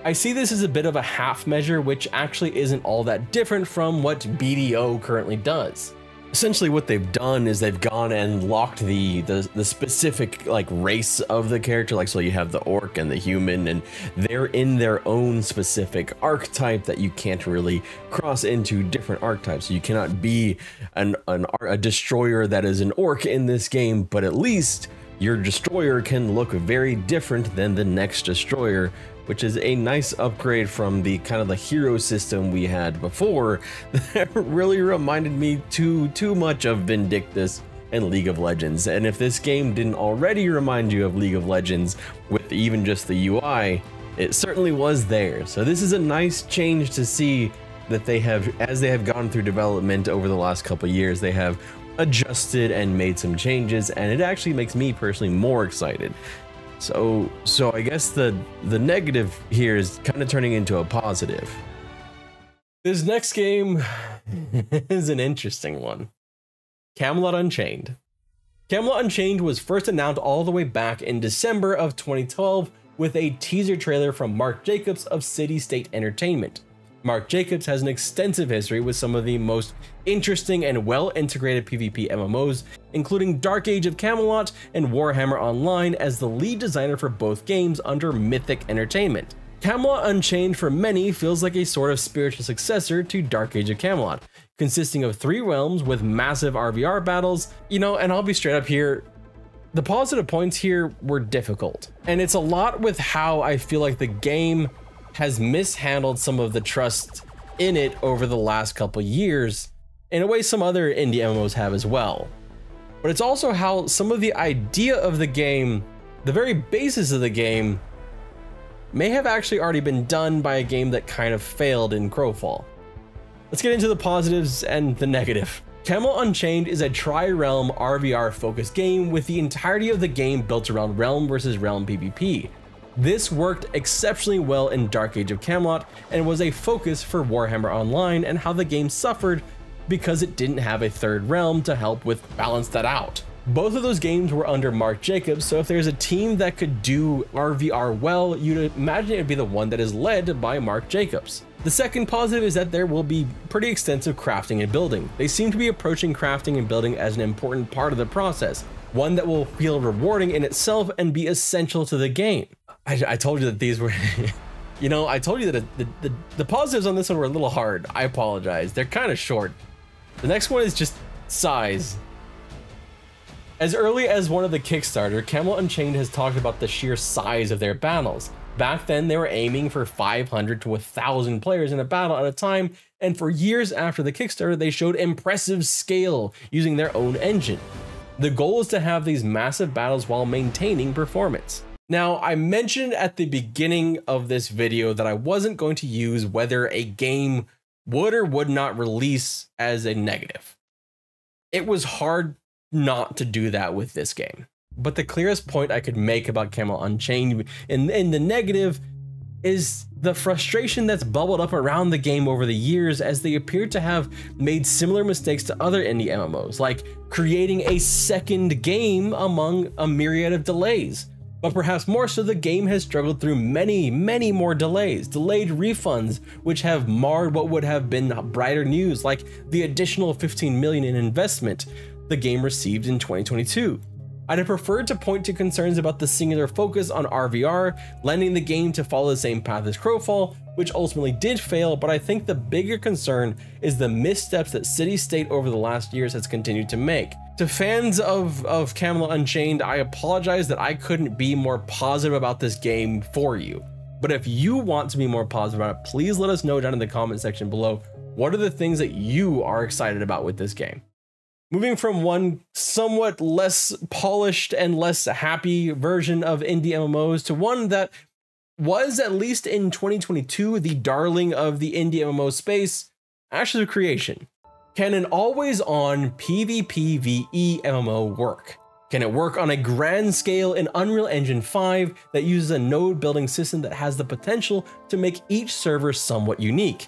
I see this as a bit of a half measure, which actually isn't all that different from what BDO currently does essentially what they've done is they've gone and locked the, the the specific like race of the character. Like so you have the orc and the human and they're in their own specific archetype that you can't really cross into different archetypes. So you cannot be an, an a destroyer that is an orc in this game but at least your destroyer can look very different than the next destroyer which is a nice upgrade from the kind of the hero system we had before that really reminded me too too much of Vindictus and League of Legends. And if this game didn't already remind you of League of Legends with even just the UI, it certainly was there. So this is a nice change to see that they have as they have gone through development over the last couple years, they have adjusted and made some changes and it actually makes me personally more excited so, so I guess the the negative here is kind of turning into a positive. This next game is an interesting one. Camelot Unchained. Camelot Unchained was first announced all the way back in December of 2012 with a teaser trailer from Mark Jacobs of City State Entertainment. Mark Jacobs has an extensive history with some of the most interesting and well integrated PvP MMOs, including Dark Age of Camelot and Warhammer Online as the lead designer for both games under Mythic Entertainment. Camelot Unchained for many feels like a sort of spiritual successor to Dark Age of Camelot, consisting of three realms with massive RVR battles. You know, and I'll be straight up here, the positive points here were difficult. And it's a lot with how I feel like the game has mishandled some of the trust in it over the last couple years, in a way some other indie MMOs have as well. But it's also how some of the idea of the game, the very basis of the game, may have actually already been done by a game that kind of failed in Crowfall. Let's get into the positives and the negative. Camelot Unchained is a tri-realm RVR focused game with the entirety of the game built around realm versus realm PvP. This worked exceptionally well in Dark Age of Camelot and was a focus for Warhammer Online and how the game suffered because it didn't have a third realm to help with balance that out. Both of those games were under Mark Jacobs, so if there's a team that could do RVR well, you'd imagine it would be the one that is led by Mark Jacobs. The second positive is that there will be pretty extensive crafting and building. They seem to be approaching crafting and building as an important part of the process, one that will feel rewarding in itself and be essential to the game. I, I told you that these were, you know, I told you that the, the, the positives on this one were a little hard. I apologize. They're kind of short. The next one is just size. As early as one of the Kickstarter, Camelot Unchained has talked about the sheer size of their battles. Back then, they were aiming for 500 to 1,000 players in a battle at a time, and for years after the Kickstarter, they showed impressive scale using their own engine. The goal is to have these massive battles while maintaining performance. Now, I mentioned at the beginning of this video that I wasn't going to use whether a game would or would not release as a negative. It was hard not to do that with this game. But the clearest point I could make about Camelot Unchained in, in the negative is the frustration that's bubbled up around the game over the years as they appear to have made similar mistakes to other indie MMOs, like creating a second game among a myriad of delays. But perhaps more so, the game has struggled through many, many more delays, delayed refunds, which have marred what would have been brighter news, like the additional 15 million in investment the game received in 2022. I'd have preferred to point to concerns about the singular focus on RVR, lending the game to follow the same path as Crowfall, which ultimately did fail, but I think the bigger concern is the missteps that City State over the last years has continued to make. To fans of, of Camelot Unchained, I apologize that I couldn't be more positive about this game for you. But if you want to be more positive about it, please let us know down in the comment section below what are the things that you are excited about with this game. Moving from one somewhat less polished and less happy version of indie MMOs to one that was, at least in 2022, the darling of the indie MMO space, Ashes of Creation. Can an always on PvP VE MMO work? Can it work on a grand scale in Unreal Engine 5 that uses a node building system that has the potential to make each server somewhat unique?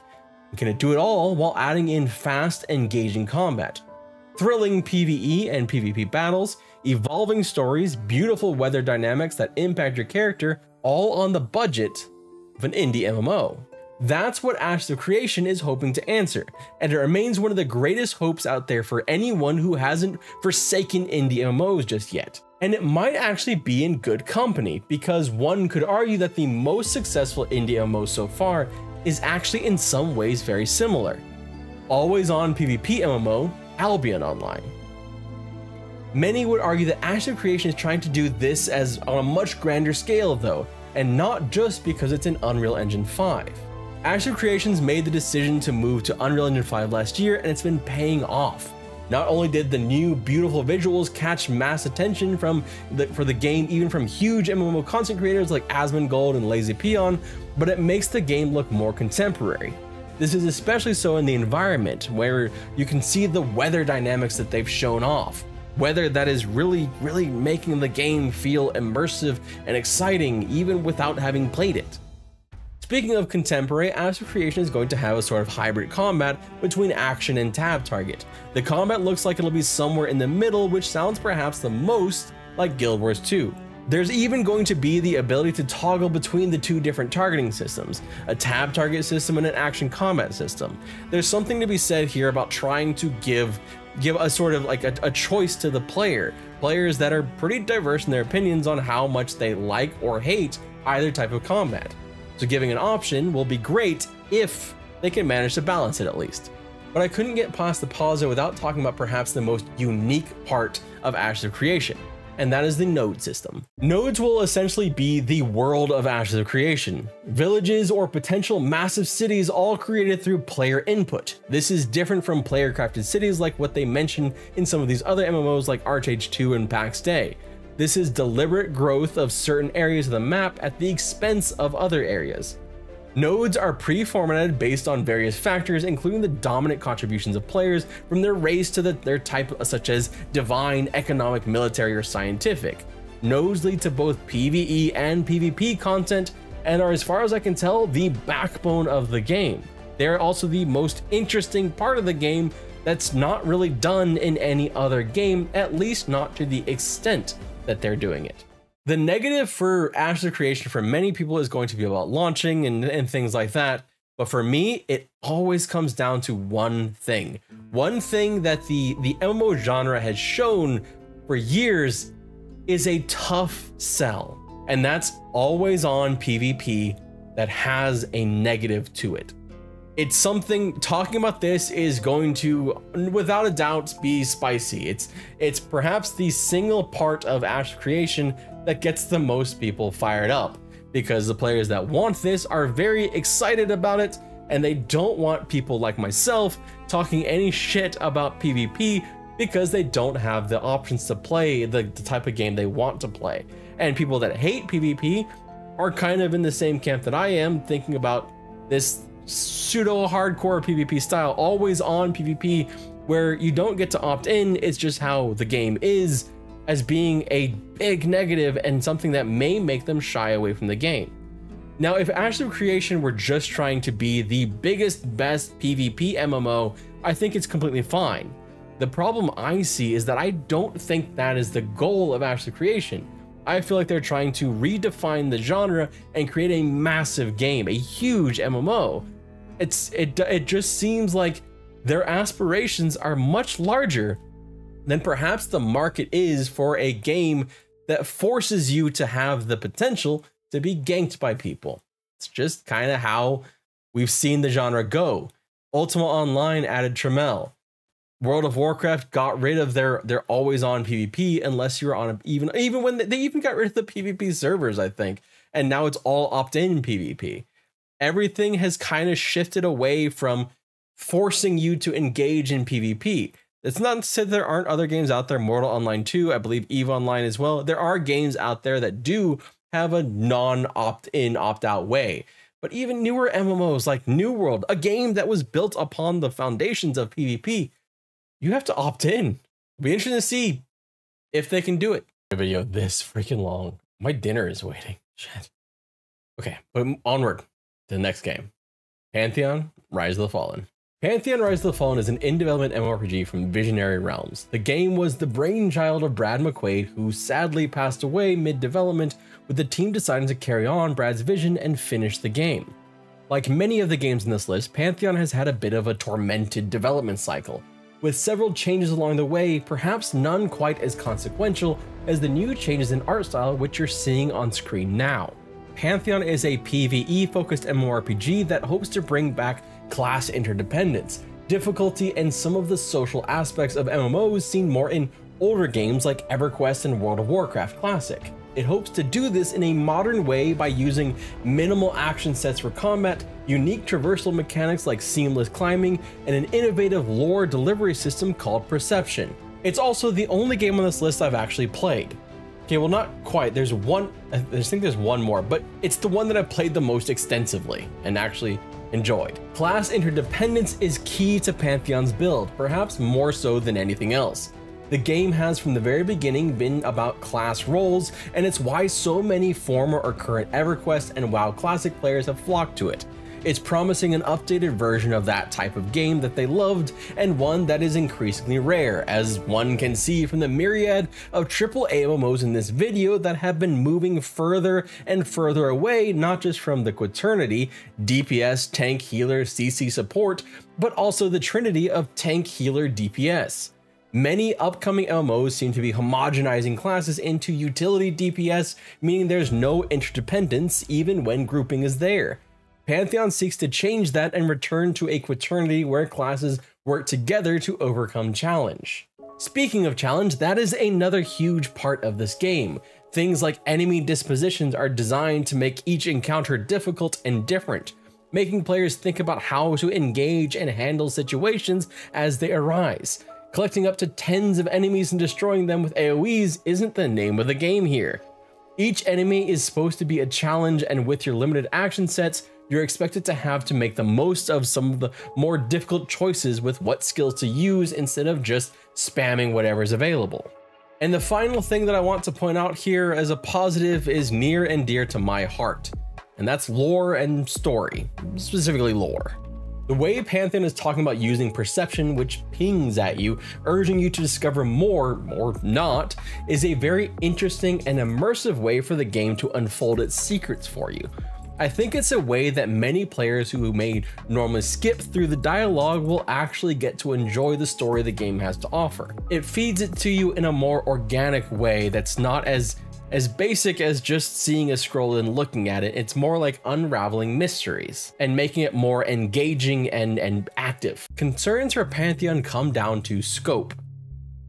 Can it do it all while adding in fast, engaging combat? thrilling PvE and PvP battles, evolving stories, beautiful weather dynamics that impact your character, all on the budget of an indie MMO. That's what Ashes of Creation is hoping to answer, and it remains one of the greatest hopes out there for anyone who hasn't forsaken indie MMOs just yet. And it might actually be in good company, because one could argue that the most successful indie MMO so far is actually in some ways very similar. Always on PvP MMO, Albion Online. Many would argue that Ashes of Creation is trying to do this as on a much grander scale though, and not just because it's in Unreal Engine 5. Of Creations made the decision to move to Unreal Engine 5 last year and it's been paying off. Not only did the new beautiful visuals catch mass attention from the, for the game even from huge MMO content creators like Asmongold and Lazy Peon, but it makes the game look more contemporary. This is especially so in the environment where you can see the weather dynamics that they've shown off. Weather that is really, really making the game feel immersive and exciting even without having played it. Speaking of contemporary, of Creation is going to have a sort of hybrid combat between action and tab target. The combat looks like it'll be somewhere in the middle, which sounds perhaps the most like Guild Wars 2. There's even going to be the ability to toggle between the two different targeting systems, a tab target system and an action combat system. There's something to be said here about trying to give give a sort of like a, a choice to the player, players that are pretty diverse in their opinions on how much they like or hate either type of combat. So giving an option will be great if they can manage to balance it at least. But I couldn't get past the pause without talking about perhaps the most unique part of Ashes of Creation, and that is the node system. Nodes will essentially be the world of Ashes of Creation. Villages or potential massive cities all created through player input. This is different from player crafted cities like what they mention in some of these other MMOs like ArcheAge2 and Pax Dei. This is deliberate growth of certain areas of the map at the expense of other areas. Nodes are pre-formatted based on various factors, including the dominant contributions of players from their race to the, their type such as divine, economic, military, or scientific. Nodes lead to both PvE and PvP content and are, as far as I can tell, the backbone of the game. They are also the most interesting part of the game that's not really done in any other game, at least not to the extent that they're doing it. The negative for Ashes of Creation for many people is going to be about launching and, and things like that. But for me, it always comes down to one thing. One thing that the, the MMO genre has shown for years is a tough sell. And that's always on PvP that has a negative to it. It's something talking about this is going to without a doubt be spicy. It's it's perhaps the single part of Ash creation that gets the most people fired up because the players that want this are very excited about it and they don't want people like myself talking any shit about PvP because they don't have the options to play the, the, type of game they want to play. And people that hate PvP are kind of in the same camp that I am, thinking about this pseudo hardcore PvP style, always on PvP, where you don't get to opt in. It's just how the game is, as being a big negative and something that may make them shy away from the game. Now, if Ashes of Creation were just trying to be the biggest, best PvP MMO, I think it's completely fine. The problem I see is that I don't think that is the goal of Ashes of Creation. I feel like they're trying to redefine the genre and create a massive game, a huge MMO. It's it it just seems like their aspirations are much larger than perhaps the market is for a game that forces you to have the potential to be ganked by people. It's just kind of how we've seen the genre go. Ultima Online added Trammel. World of Warcraft got rid of their their always on PvP unless you're on a, even even when they, they even got rid of the PvP servers, I think, and now it's all opt in PvP. Everything has kind of shifted away from forcing you to engage in PvP. It's not to say there aren't other games out there, Mortal Online 2, I believe EVE Online as well. There are games out there that do have a non opt in, opt out way. But even newer MMOs like New World, a game that was built upon the foundations of PvP, you have to opt in. It'll be interesting to see if they can do it. A video this freaking long. My dinner is waiting. Shit. Okay, but onward to the next game. Pantheon, Rise of the Fallen. Pantheon Rise of the Fallen is an in-development MMORPG from Visionary Realms. The game was the brainchild of Brad McQuaid, who sadly passed away mid-development, with the team deciding to carry on Brad's vision and finish the game. Like many of the games in this list, Pantheon has had a bit of a tormented development cycle, with several changes along the way, perhaps none quite as consequential as the new changes in art style which you're seeing on screen now. Pantheon is a PvE focused MMORPG that hopes to bring back class interdependence, difficulty, and some of the social aspects of MMOs seen more in older games like EverQuest and World of Warcraft Classic. It hopes to do this in a modern way by using minimal action sets for combat, unique traversal mechanics like seamless climbing, and an innovative lore delivery system called Perception. It's also the only game on this list I've actually played. Okay, well not quite, there's one, I think there's one more, but it's the one that I've played the most extensively and actually enjoyed. Class interdependence is key to Pantheon's build, perhaps more so than anything else. The game has from the very beginning been about class roles, and it's why so many former or current EverQuest and WoW Classic players have flocked to it. It's promising an updated version of that type of game that they loved, and one that is increasingly rare, as one can see from the myriad of AAA MMOs in this video that have been moving further and further away, not just from the quaternity, DPS, tank, healer, CC support, but also the trinity of tank, healer, DPS. Many upcoming MMOs seem to be homogenizing classes into utility DPS, meaning there's no interdependence even when grouping is there. Pantheon seeks to change that and return to a quaternity where classes work together to overcome challenge. Speaking of challenge, that is another huge part of this game. Things like enemy dispositions are designed to make each encounter difficult and different, making players think about how to engage and handle situations as they arise. Collecting up to tens of enemies and destroying them with AoEs isn't the name of the game here. Each enemy is supposed to be a challenge, and with your limited action sets, you're expected to have to make the most of some of the more difficult choices with what skills to use instead of just spamming whatever's available. And the final thing that I want to point out here as a positive is near and dear to my heart, and that's lore and story, specifically lore. The way Pantheon is talking about using perception, which pings at you, urging you to discover more, or not, is a very interesting and immersive way for the game to unfold its secrets for you. I think it's a way that many players who may normally skip through the dialogue will actually get to enjoy the story the game has to offer. It feeds it to you in a more organic way that's not as as basic as just seeing a scroll and looking at it, it's more like unraveling mysteries and making it more engaging and, and active. Concerns for Pantheon come down to scope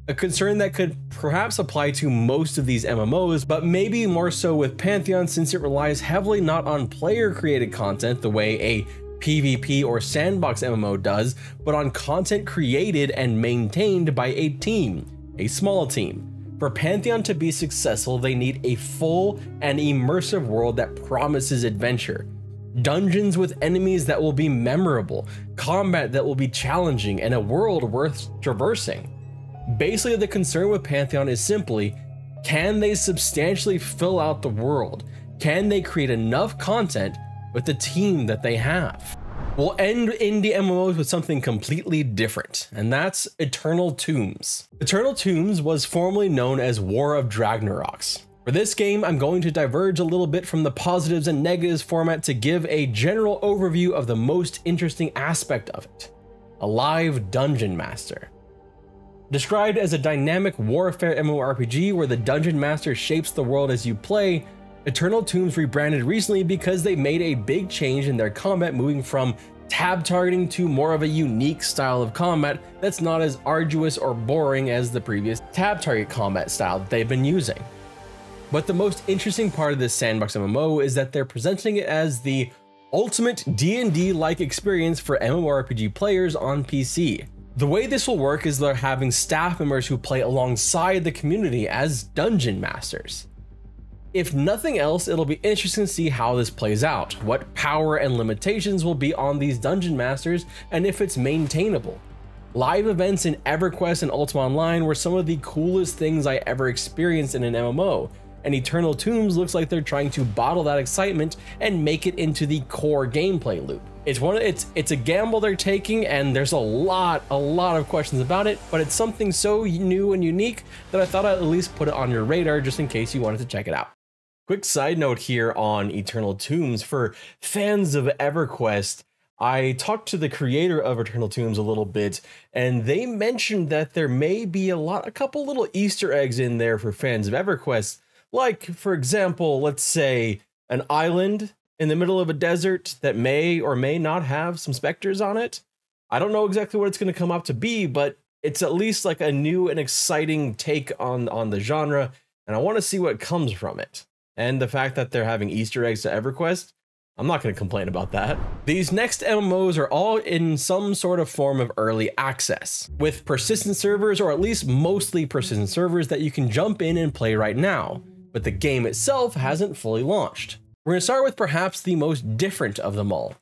a concern that could perhaps apply to most of these MMOs, but maybe more so with Pantheon since it relies heavily not on player created content the way a PvP or sandbox MMO does, but on content created and maintained by a team, a small team. For Pantheon to be successful, they need a full and immersive world that promises adventure. dungeons with enemies that will be memorable, combat that will be challenging, and a world worth traversing. Basically, the concern with Pantheon is simply can they substantially fill out the world? Can they create enough content with the team that they have? We'll end indie MMOs with something completely different, and that's Eternal Tombs. Eternal Tombs was formerly known as War of Dragnaroks. For this game, I'm going to diverge a little bit from the positives and negatives format to give a general overview of the most interesting aspect of it. A live dungeon master. Described as a dynamic warfare MMORPG where the dungeon master shapes the world as you play, Eternal Tombs rebranded recently because they made a big change in their combat moving from tab targeting to more of a unique style of combat that's not as arduous or boring as the previous tab target combat style they've been using. But the most interesting part of this sandbox MMO is that they're presenting it as the ultimate D&D-like experience for MMORPG players on PC. The way this will work is they're having staff members who play alongside the community as dungeon masters. If nothing else, it'll be interesting to see how this plays out, what power and limitations will be on these dungeon masters, and if it's maintainable. Live events in EverQuest and Ultima Online were some of the coolest things I ever experienced in an MMO, and Eternal Tombs looks like they're trying to bottle that excitement and make it into the core gameplay loop. It's one it's it's a gamble they're taking and there's a lot a lot of questions about it, but it's something so new and unique that I thought I'd at least put it on your radar just in case you wanted to check it out. Quick side note here on Eternal Tombs for fans of EverQuest, I talked to the creator of Eternal Tombs a little bit, and they mentioned that there may be a lot, a couple little Easter eggs in there for fans of EverQuest like, for example, let's say an island in the middle of a desert that may or may not have some specters on it. I don't know exactly what it's going to come up to be, but it's at least like a new and exciting take on on the genre, and I want to see what comes from it. And the fact that they're having Easter eggs to EverQuest, I'm not going to complain about that. These next MMOs are all in some sort of form of early access, with persistent servers, or at least mostly persistent servers that you can jump in and play right now but the game itself hasn't fully launched. We're going to start with perhaps the most different of them all,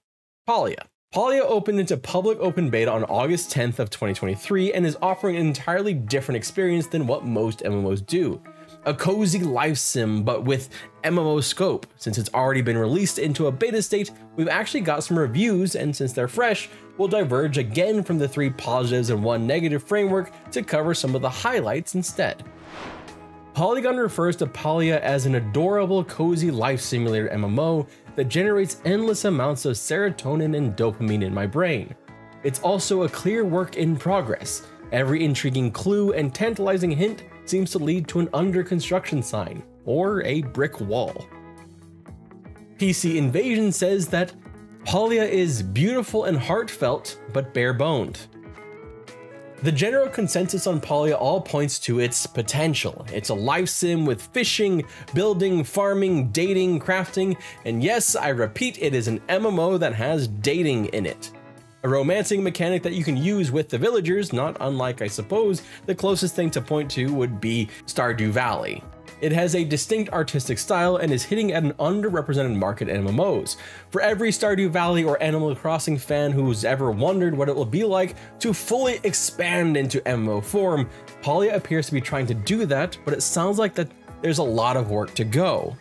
Palia. Palia opened into public open beta on August 10th of 2023 and is offering an entirely different experience than what most MMOs do. A cozy life sim, but with MMO scope. Since it's already been released into a beta state, we've actually got some reviews, and since they're fresh, we'll diverge again from the three positives and one negative framework to cover some of the highlights instead. Polygon refers to Palia as an adorable, cozy life simulator MMO that generates endless amounts of serotonin and dopamine in my brain. It's also a clear work in progress. Every intriguing clue and tantalizing hint seems to lead to an under construction sign, or a brick wall. PC Invasion says that Palia is beautiful and heartfelt, but bare boned. The general consensus on Palia all points to its potential. It's a life sim with fishing, building, farming, dating, crafting, and yes, I repeat, it is an MMO that has dating in it. A romancing mechanic that you can use with the villagers, not unlike I suppose the closest thing to point to would be Stardew Valley. It has a distinct artistic style and is hitting at an underrepresented market in MMOs. For every Stardew Valley or Animal Crossing fan who's ever wondered what it will be like to fully expand into MMO form, Palia appears to be trying to do that, but it sounds like that there's a lot of work to go.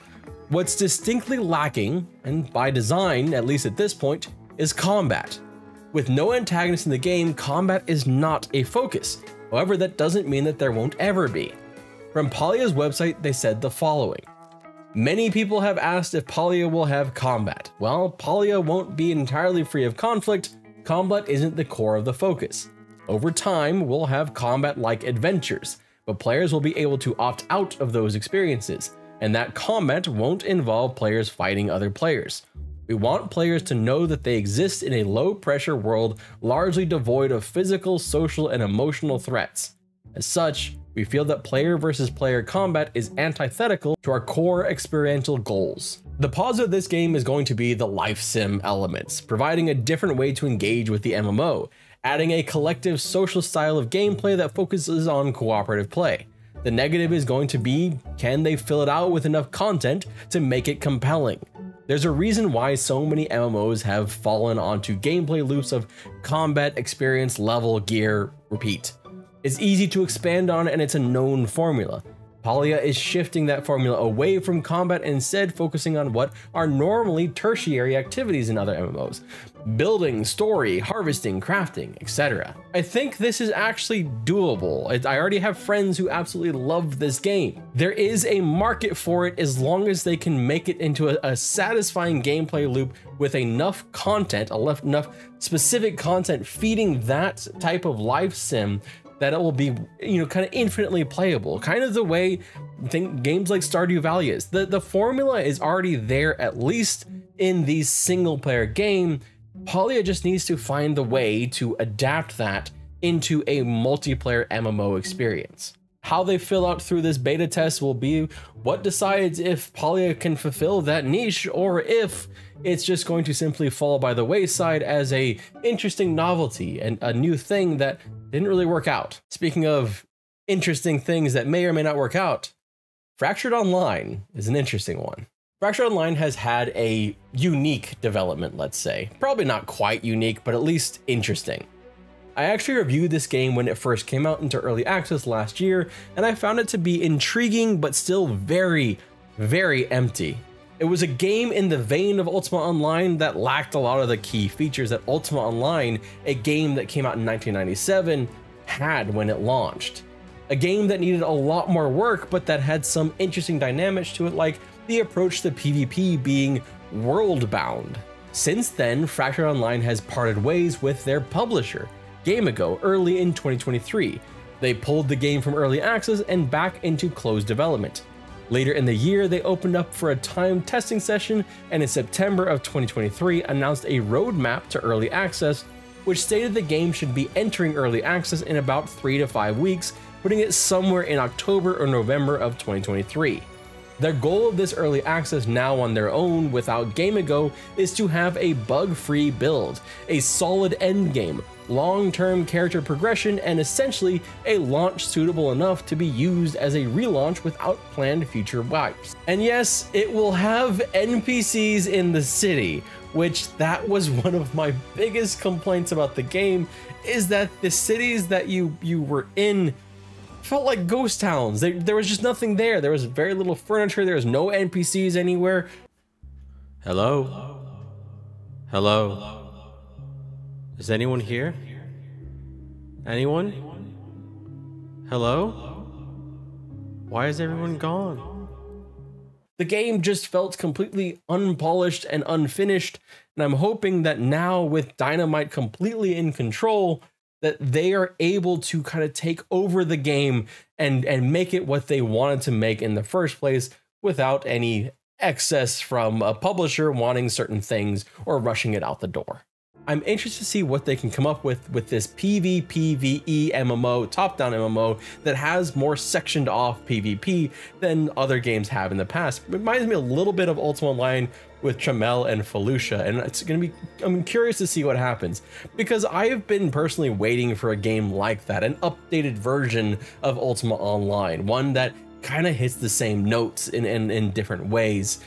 What's distinctly lacking, and by design, at least at this point, is combat. With no antagonist in the game, combat is not a focus. However, that doesn't mean that there won't ever be. From Palia's website, they said the following. Many people have asked if Palia will have combat. Well, Palia won't be entirely free of conflict. Combat isn't the core of the focus. Over time, we'll have combat-like adventures, but players will be able to opt out of those experiences, and that combat won't involve players fighting other players. We want players to know that they exist in a low-pressure world largely devoid of physical, social, and emotional threats. As such, we feel that player versus player combat is antithetical to our core experiential goals. The positive of this game is going to be the life sim elements, providing a different way to engage with the MMO, adding a collective social style of gameplay that focuses on cooperative play. The negative is going to be, can they fill it out with enough content to make it compelling? There's a reason why so many MMOs have fallen onto gameplay loops of combat, experience, level, gear, repeat. It's easy to expand on and it's a known formula. Palia is shifting that formula away from combat and instead focusing on what are normally tertiary activities in other MMOs building, story, harvesting, crafting, etc. I think this is actually doable. I already have friends who absolutely love this game. There is a market for it as long as they can make it into a, a satisfying gameplay loop with enough content, enough specific content feeding that type of life sim that it will be, you know, kind of infinitely playable. Kind of the way think games like Stardew Valley is. The, the formula is already there, at least in the single player game. Palia just needs to find the way to adapt that into a multiplayer MMO experience. How they fill out through this beta test will be what decides if Palia can fulfill that niche or if it's just going to simply fall by the wayside as a interesting novelty and a new thing that didn't really work out. Speaking of interesting things that may or may not work out, Fractured Online is an interesting one. Fractured Online has had a unique development, let's say. Probably not quite unique, but at least interesting. I actually reviewed this game when it first came out into early access last year, and I found it to be intriguing but still very, very empty. It was a game in the vein of Ultima Online that lacked a lot of the key features that Ultima Online, a game that came out in 1997, had when it launched. A game that needed a lot more work, but that had some interesting dynamics to it, like the approach to PvP being world bound. Since then, Fractured Online has parted ways with their publisher, Gamigo, early in 2023. They pulled the game from early access and back into closed development. Later in the year, they opened up for a timed testing session and in September of 2023 announced a roadmap to early access, which stated the game should be entering early access in about 3 to 5 weeks, putting it somewhere in October or November of 2023. Their goal of this early access now on their own without Gamigo is to have a bug-free build, a solid endgame, long-term character progression, and essentially a launch suitable enough to be used as a relaunch without planned future wipes. And yes, it will have NPCs in the city, which that was one of my biggest complaints about the game, is that the cities that you, you were in felt like ghost towns. There, there was just nothing there. There was very little furniture. There was no NPCs anywhere. Hello? Hello? Is anyone here? Anyone? Hello? Why is everyone gone? The game just felt completely unpolished and unfinished, and I'm hoping that now with Dynamight completely in control, that they are able to kind of take over the game and and make it what they wanted to make in the first place without any excess from a publisher wanting certain things or rushing it out the door. I'm interested to see what they can come up with with this PvPvE MMO, top-down MMO that has more sectioned off PvP than other games have in the past. It reminds me a little bit of Ultima Online with Trammel and Felucca, and it's gonna be, I'm curious to see what happens because I've been personally waiting for a game like that, an updated version of Ultima Online, one that kind of hits the same notes in, in, in different ways.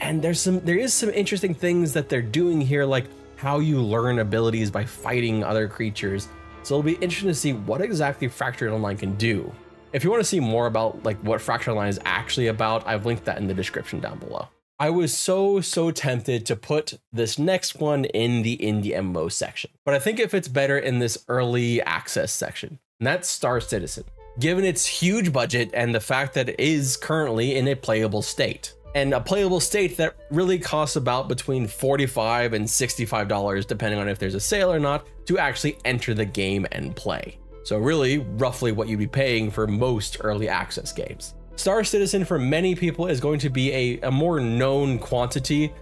And there's some, there is some interesting things that they're doing here, like how you learn abilities by fighting other creatures. So it'll be interesting to see what exactly Fractured Online can do. If you want to see more about like what Fractured Online is actually about, I've linked that in the description down below. I was so, so tempted to put this next one in the indie MMO section, but I think it fits better in this early access section, and that's Star Citizen. Given its huge budget and the fact that it is currently in a playable state and a playable state that really costs about between 45 and $65, depending on if there's a sale or not, to actually enter the game and play. So really, roughly what you'd be paying for most early access games. Star Citizen for many people is going to be a, a more known quantity.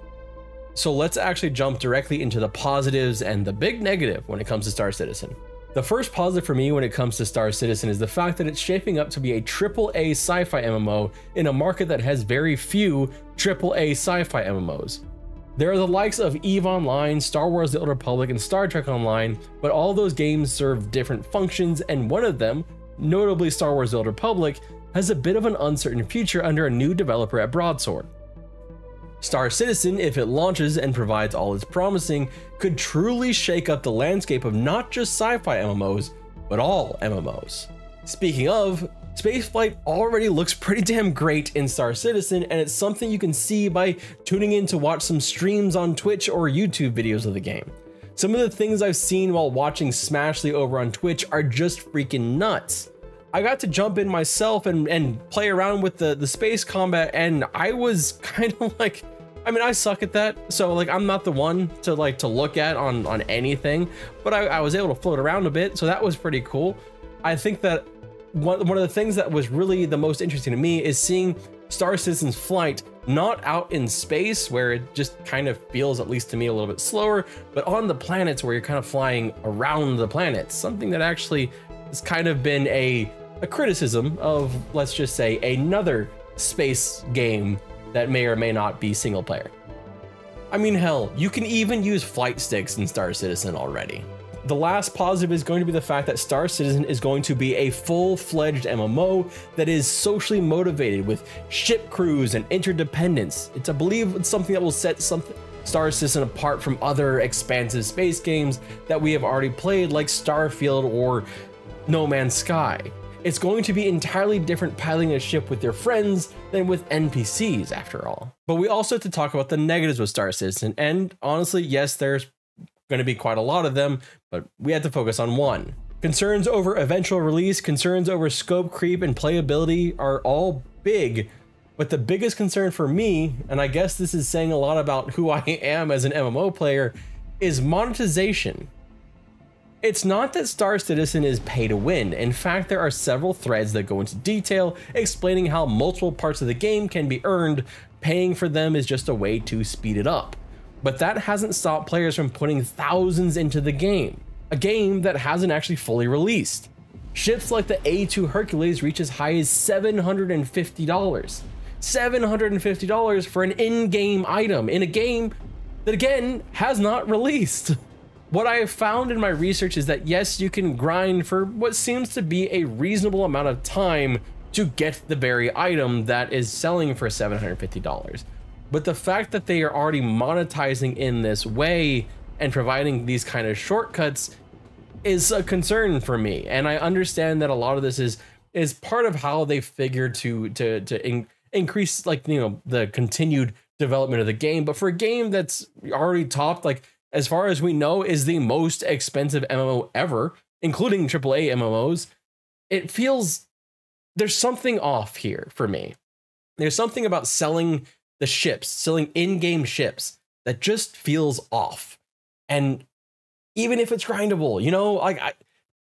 So let's actually jump directly into the positives and the big negative when it comes to Star Citizen. The first positive for me when it comes to Star Citizen is the fact that it's shaping up to be a AAA sci-fi MMO in a market that has very few AAA sci-fi MMOs. There are the likes of EVE Online, Star Wars The Old Republic, and Star Trek Online, but all those games serve different functions, and one of them, notably Star Wars The Old Republic, has a bit of an uncertain future under a new developer at Broadsword. Star Citizen, if it launches and provides all it's promising, could truly shake up the landscape of not just sci fi MMOs, but all MMOs. Speaking of, spaceflight already looks pretty damn great in Star Citizen, and it's something you can see by tuning in to watch some streams on Twitch or YouTube videos of the game. Some of the things I've seen while watching Smashly over on Twitch are just freaking nuts. I got to jump in myself and, and play around with the, the space combat, and I was kind of like, I mean, I suck at that, so like I'm not the one to like to look at on on anything, but I, I was able to float around a bit, so that was pretty cool. I think that one, one of the things that was really the most interesting to me is seeing Star Citizen's flight not out in space where it just kind of feels, at least to me, a little bit slower, but on the planets where you're kind of flying around the planets. Something that actually has kind of been a, a criticism of, let's just say, another space game that may or may not be single player. I mean, hell, you can even use flight sticks in Star Citizen already. The last positive is going to be the fact that Star Citizen is going to be a full-fledged MMO that is socially motivated with ship crews and interdependence. It's, I believe, it's something that will set something Star Citizen apart from other expansive space games that we have already played like Starfield or No Man's Sky. It's going to be entirely different piloting a ship with your friends than with NPCs after all. But we also have to talk about the negatives with Star Citizen, and honestly, yes, there's going to be quite a lot of them, but we have to focus on one. Concerns over eventual release, concerns over scope creep and playability are all big, but the biggest concern for me, and I guess this is saying a lot about who I am as an MMO player, is monetization. It's not that Star Citizen is pay to win. In fact, there are several threads that go into detail explaining how multiple parts of the game can be earned. Paying for them is just a way to speed it up but that hasn't stopped players from putting thousands into the game, a game that hasn't actually fully released. Ships like the A2 Hercules reach as high as $750. $750 for an in-game item in a game that again has not released. What I have found in my research is that yes, you can grind for what seems to be a reasonable amount of time to get the very item that is selling for $750. But the fact that they are already monetizing in this way and providing these kind of shortcuts is a concern for me. And I understand that a lot of this is is part of how they figure to to to in, increase like you know the continued development of the game. But for a game that's already topped, like as far as we know, is the most expensive MMO ever, including AAA MMOs, it feels there's something off here for me. There's something about selling the ships, selling in-game ships that just feels off. And even if it's grindable, you know, like I,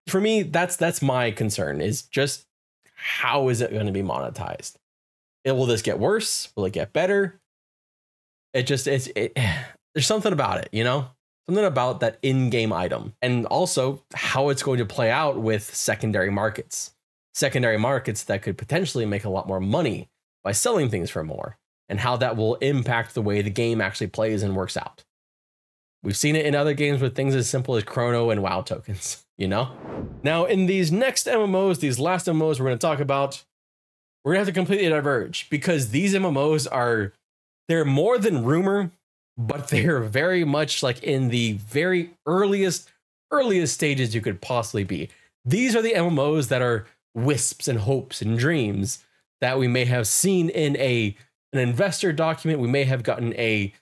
for me, that's that's my concern is just how is it going to be monetized? It, will this get worse? Will it get better? It just it's it, there's something about it, you know, something about that in-game item, and also how it's going to play out with secondary markets, secondary markets that could potentially make a lot more money by selling things for more and how that will impact the way the game actually plays and works out. We've seen it in other games with things as simple as Krono and WoW tokens, you know? Now, in these next MMOs, these last MMOs we're going to talk about, we're going to have to completely diverge because these MMOs are, they're more than rumor, but they're very much like in the very earliest, earliest stages you could possibly be. These are the MMOs that are wisps and hopes and dreams that we may have seen in a an investor document. We may have gotten a,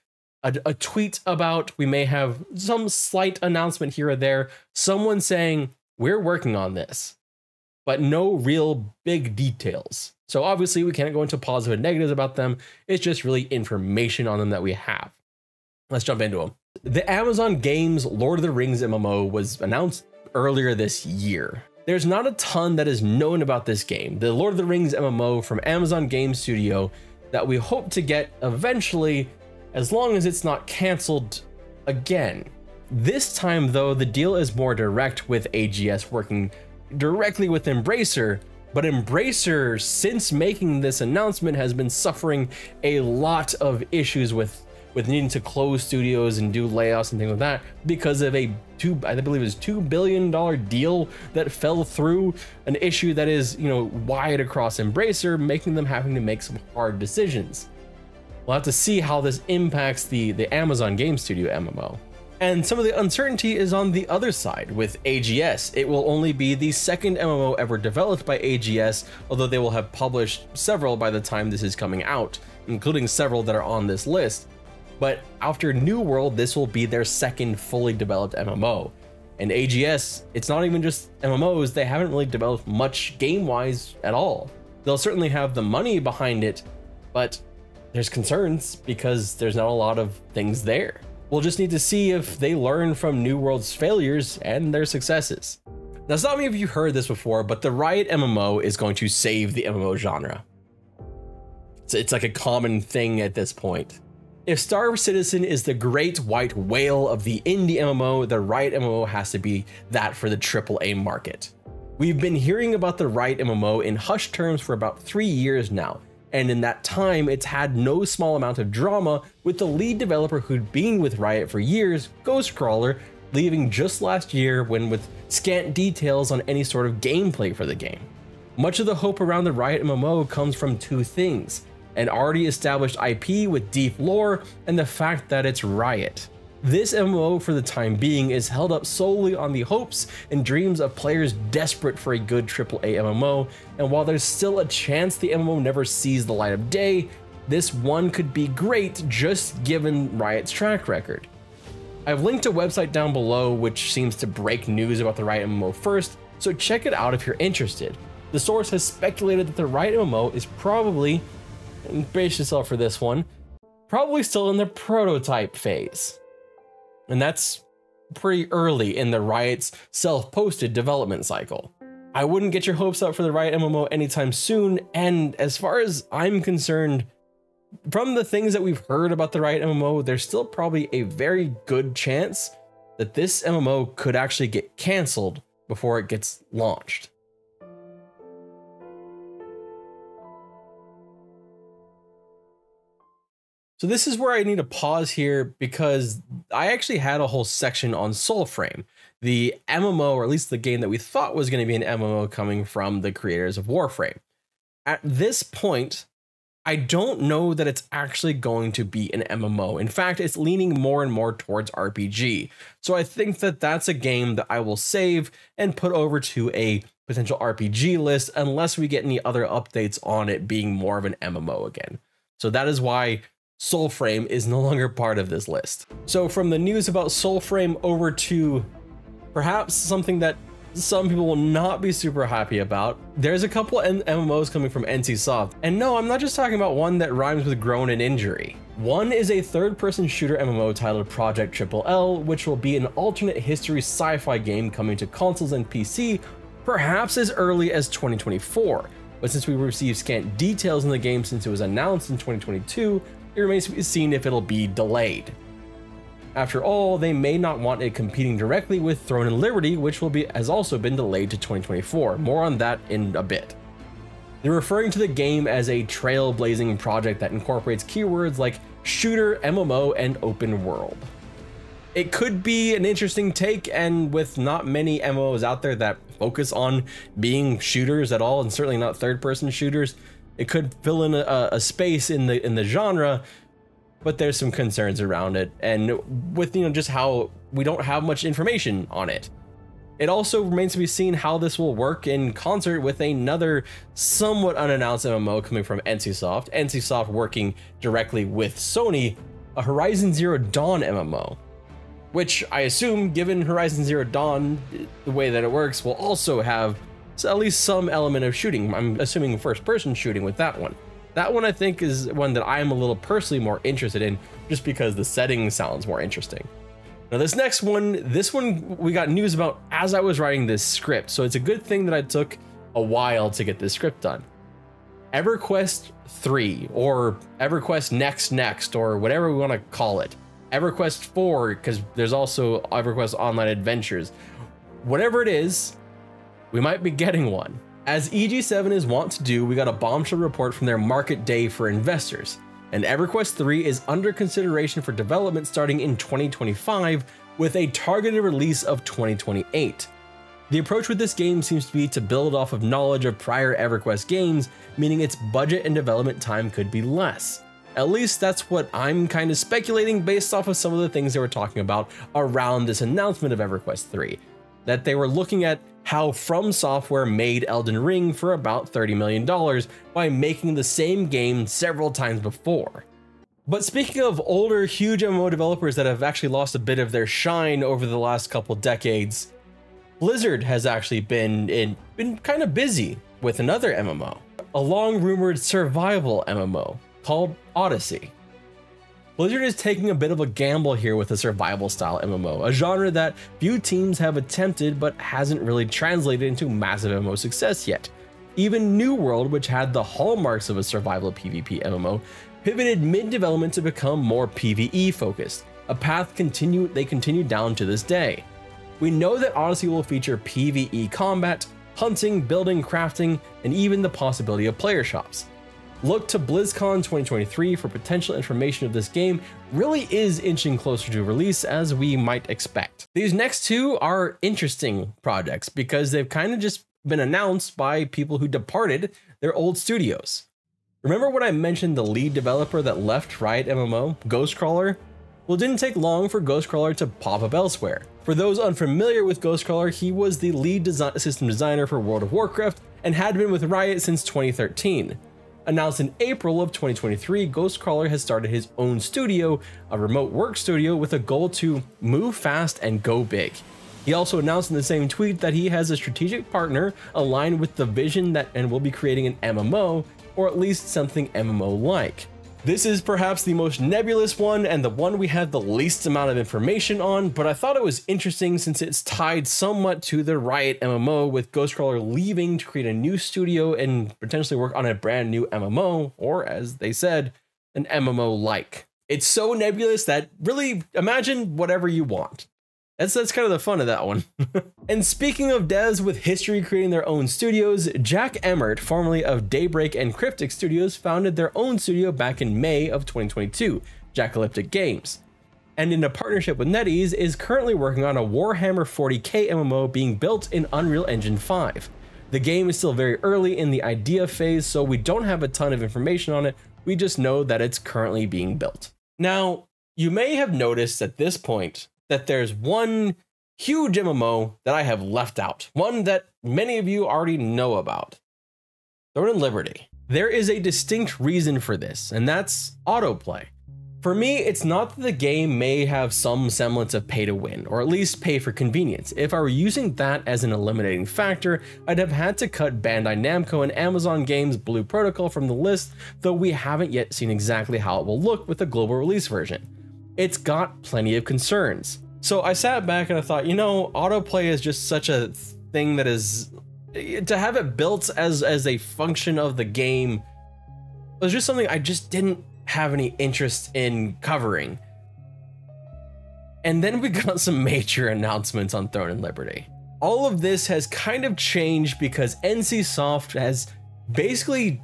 a, a tweet about. We may have some slight announcement here or there. Someone saying we're working on this, but no real big details. So obviously we can't go into positive and negatives about them. It's just really information on them that we have. Let's jump into them. The Amazon Games Lord of the Rings MMO was announced earlier this year. There's not a ton that is known about this game. The Lord of the Rings MMO from Amazon Game Studio that we hope to get eventually, as long as it's not canceled again. This time, though, the deal is more direct with AGS working directly with Embracer, but Embracer, since making this announcement, has been suffering a lot of issues with with needing to close studios and do layoffs and things like that because of a two I believe it was two billion dollar deal that fell through an issue that is you know wide across Embracer, making them having to make some hard decisions. We'll have to see how this impacts the, the Amazon Game Studio MMO. And some of the uncertainty is on the other side with AGS. It will only be the second MMO ever developed by AGS, although they will have published several by the time this is coming out, including several that are on this list. But after New World, this will be their second fully developed MMO. And AGS, it's not even just MMOs, they haven't really developed much game wise at all. They'll certainly have the money behind it, but there's concerns because there's not a lot of things there. We'll just need to see if they learn from New World's failures and their successes. Now, some of you heard this before, but the Riot MMO is going to save the MMO genre. It's like a common thing at this point. If Star Citizen is the great white whale of the indie MMO, the Riot MMO has to be that for the AAA market. We've been hearing about the Riot MMO in hushed terms for about three years now, and in that time, it's had no small amount of drama with the lead developer who'd been with Riot for years, Ghostcrawler, leaving just last year when with scant details on any sort of gameplay for the game. Much of the hope around the Riot MMO comes from two things an already established IP with deep lore, and the fact that it's Riot. This MMO for the time being is held up solely on the hopes and dreams of players desperate for a good AAA MMO, and while there's still a chance the MMO never sees the light of day, this one could be great just given Riot's track record. I've linked a website down below which seems to break news about the Riot MMO first, so check it out if you're interested. The source has speculated that the Riot MMO is probably, brace yourself for this one, probably still in the prototype phase and that's pretty early in the Riot's self-posted development cycle. I wouldn't get your hopes up for the Riot MMO anytime soon, and as far as I'm concerned, from the things that we've heard about the Riot MMO, there's still probably a very good chance that this MMO could actually get canceled before it gets launched. So this is where I need to pause here because I actually had a whole section on Soulframe, the MMO, or at least the game that we thought was going to be an MMO coming from the creators of Warframe. At this point, I don't know that it's actually going to be an MMO. In fact, it's leaning more and more towards RPG. So I think that that's a game that I will save and put over to a potential RPG list unless we get any other updates on it being more of an MMO again. So that is why Soulframe is no longer part of this list. So from the news about Soulframe over to perhaps something that some people will not be super happy about. There's a couple MMOs coming from NCSoft. And no, I'm not just talking about one that rhymes with groan and injury. One is a third-person shooter MMO titled Project Triple L, which will be an alternate history sci-fi game coming to consoles and PC perhaps as early as 2024. But since we received scant details in the game since it was announced in 2022, it remains to be seen if it'll be delayed. After all, they may not want it competing directly with Throne and Liberty, which will be has also been delayed to 2024. More on that in a bit. They're referring to the game as a trailblazing project that incorporates keywords like shooter, MMO, and open world. It could be an interesting take, and with not many MMOs out there that focus on being shooters at all, and certainly not third-person shooters, it could fill in a, a space in the in the genre, but there's some concerns around it, and with you know just how we don't have much information on it. It also remains to be seen how this will work in concert with another somewhat unannounced MMO coming from NCSoft, NCSoft working directly with Sony, a Horizon Zero Dawn MMO, which I assume, given Horizon Zero Dawn, the way that it works, will also have so at least some element of shooting. I'm assuming first person shooting with that one. That one I think is one that I'm a little personally more interested in just because the setting sounds more interesting. Now this next one, this one we got news about as I was writing this script. So it's a good thing that I took a while to get this script done. EverQuest 3 or EverQuest Next Next or whatever we want to call it. EverQuest 4 because there's also EverQuest Online Adventures. Whatever it is, we might be getting one. As EG7 is wont to do, we got a bombshell report from their market day for investors, and EverQuest 3 is under consideration for development starting in 2025 with a targeted release of 2028. The approach with this game seems to be to build off of knowledge of prior EverQuest games, meaning its budget and development time could be less. At least that's what I'm kind of speculating based off of some of the things they were talking about around this announcement of EverQuest 3. That they were looking at how From Software made Elden Ring for about $30 million by making the same game several times before. But speaking of older, huge MMO developers that have actually lost a bit of their shine over the last couple decades, Blizzard has actually been in, been kind of busy with another MMO, a long rumored survival MMO called Odyssey. Blizzard is taking a bit of a gamble here with a survival style MMO, a genre that few teams have attempted but hasn't really translated into massive MMO success yet. Even New World, which had the hallmarks of a survival PvP MMO, pivoted mid-development to become more PvE focused, a path continue they continue down to this day. We know that Odyssey will feature PvE combat, hunting, building, crafting, and even the possibility of player shops. Look to BlizzCon 2023 for potential information of this game really is inching closer to release as we might expect. These next two are interesting projects because they've kind of just been announced by people who departed their old studios. Remember when I mentioned the lead developer that left Riot MMO, Ghostcrawler? Well, it didn't take long for Ghostcrawler to pop up elsewhere. For those unfamiliar with Ghostcrawler, he was the lead design system designer for World of Warcraft and had been with Riot since 2013. Announced in April of 2023, Ghostcrawler has started his own studio, a remote work studio with a goal to move fast and go big. He also announced in the same tweet that he has a strategic partner aligned with the vision that and will be creating an MMO, or at least something MMO-like. This is perhaps the most nebulous one and the one we have the least amount of information on, but I thought it was interesting since it's tied somewhat to the Riot MMO with Ghostcrawler leaving to create a new studio and potentially work on a brand new MMO, or as they said, an MMO-like. It's so nebulous that really imagine whatever you want. That's that's kind of the fun of that one. and speaking of devs with history creating their own studios, Jack Emmert, formerly of Daybreak and Cryptic Studios, founded their own studio back in May of 2022, Jackalyptic Games. And in a partnership with NetEase, is currently working on a Warhammer 40k MMO being built in Unreal Engine 5. The game is still very early in the idea phase, so we don't have a ton of information on it, we just know that it's currently being built. Now, you may have noticed at this point that there's one huge MMO that I have left out, one that many of you already know about Throne and Liberty. There is a distinct reason for this, and that's autoplay. For me, it's not that the game may have some semblance of pay to win, or at least pay for convenience. If I were using that as an eliminating factor, I'd have had to cut Bandai Namco and Amazon Games Blue Protocol from the list, though we haven't yet seen exactly how it will look with the global release version it's got plenty of concerns. So I sat back and I thought, you know, autoplay is just such a thing that is to have it built as as a function of the game was just something I just didn't have any interest in covering. And then we got some major announcements on Throne and Liberty. All of this has kind of changed because NCSoft has basically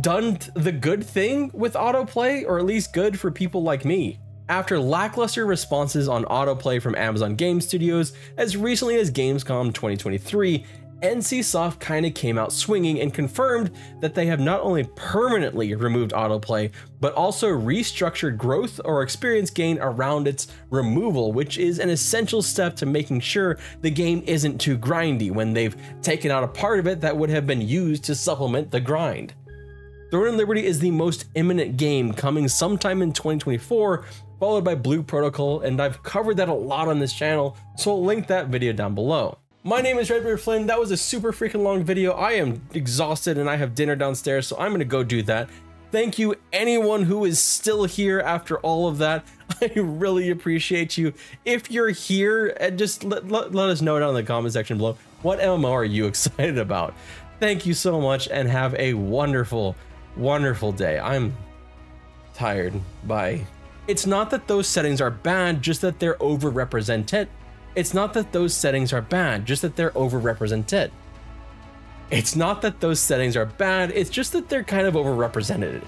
done the good thing with autoplay, or at least good for people like me. After lackluster responses on autoplay from Amazon Game Studios as recently as Gamescom 2023, NCSoft kinda came out swinging and confirmed that they have not only permanently removed autoplay, but also restructured growth or experience gain around its removal, which is an essential step to making sure the game isn't too grindy when they've taken out a part of it that would have been used to supplement the grind. Throne and Liberty is the most imminent game coming sometime in 2024 followed by Blue Protocol, and I've covered that a lot on this channel, so I'll link that video down below. My name is Redbeard Flynn, that was a super freaking long video. I am exhausted and I have dinner downstairs, so I'm gonna go do that. Thank you anyone who is still here after all of that. I really appreciate you. If you're here, uh, just let, let, let us know down in the comment section below, what MMO are you excited about? Thank you so much and have a wonderful, wonderful day. I'm tired. Bye. It's not that those settings are bad, just that they're overrepresented. It's not that those settings are bad, just that they're overrepresented. It's not that those settings are bad, it's just that they're kind of overrepresented.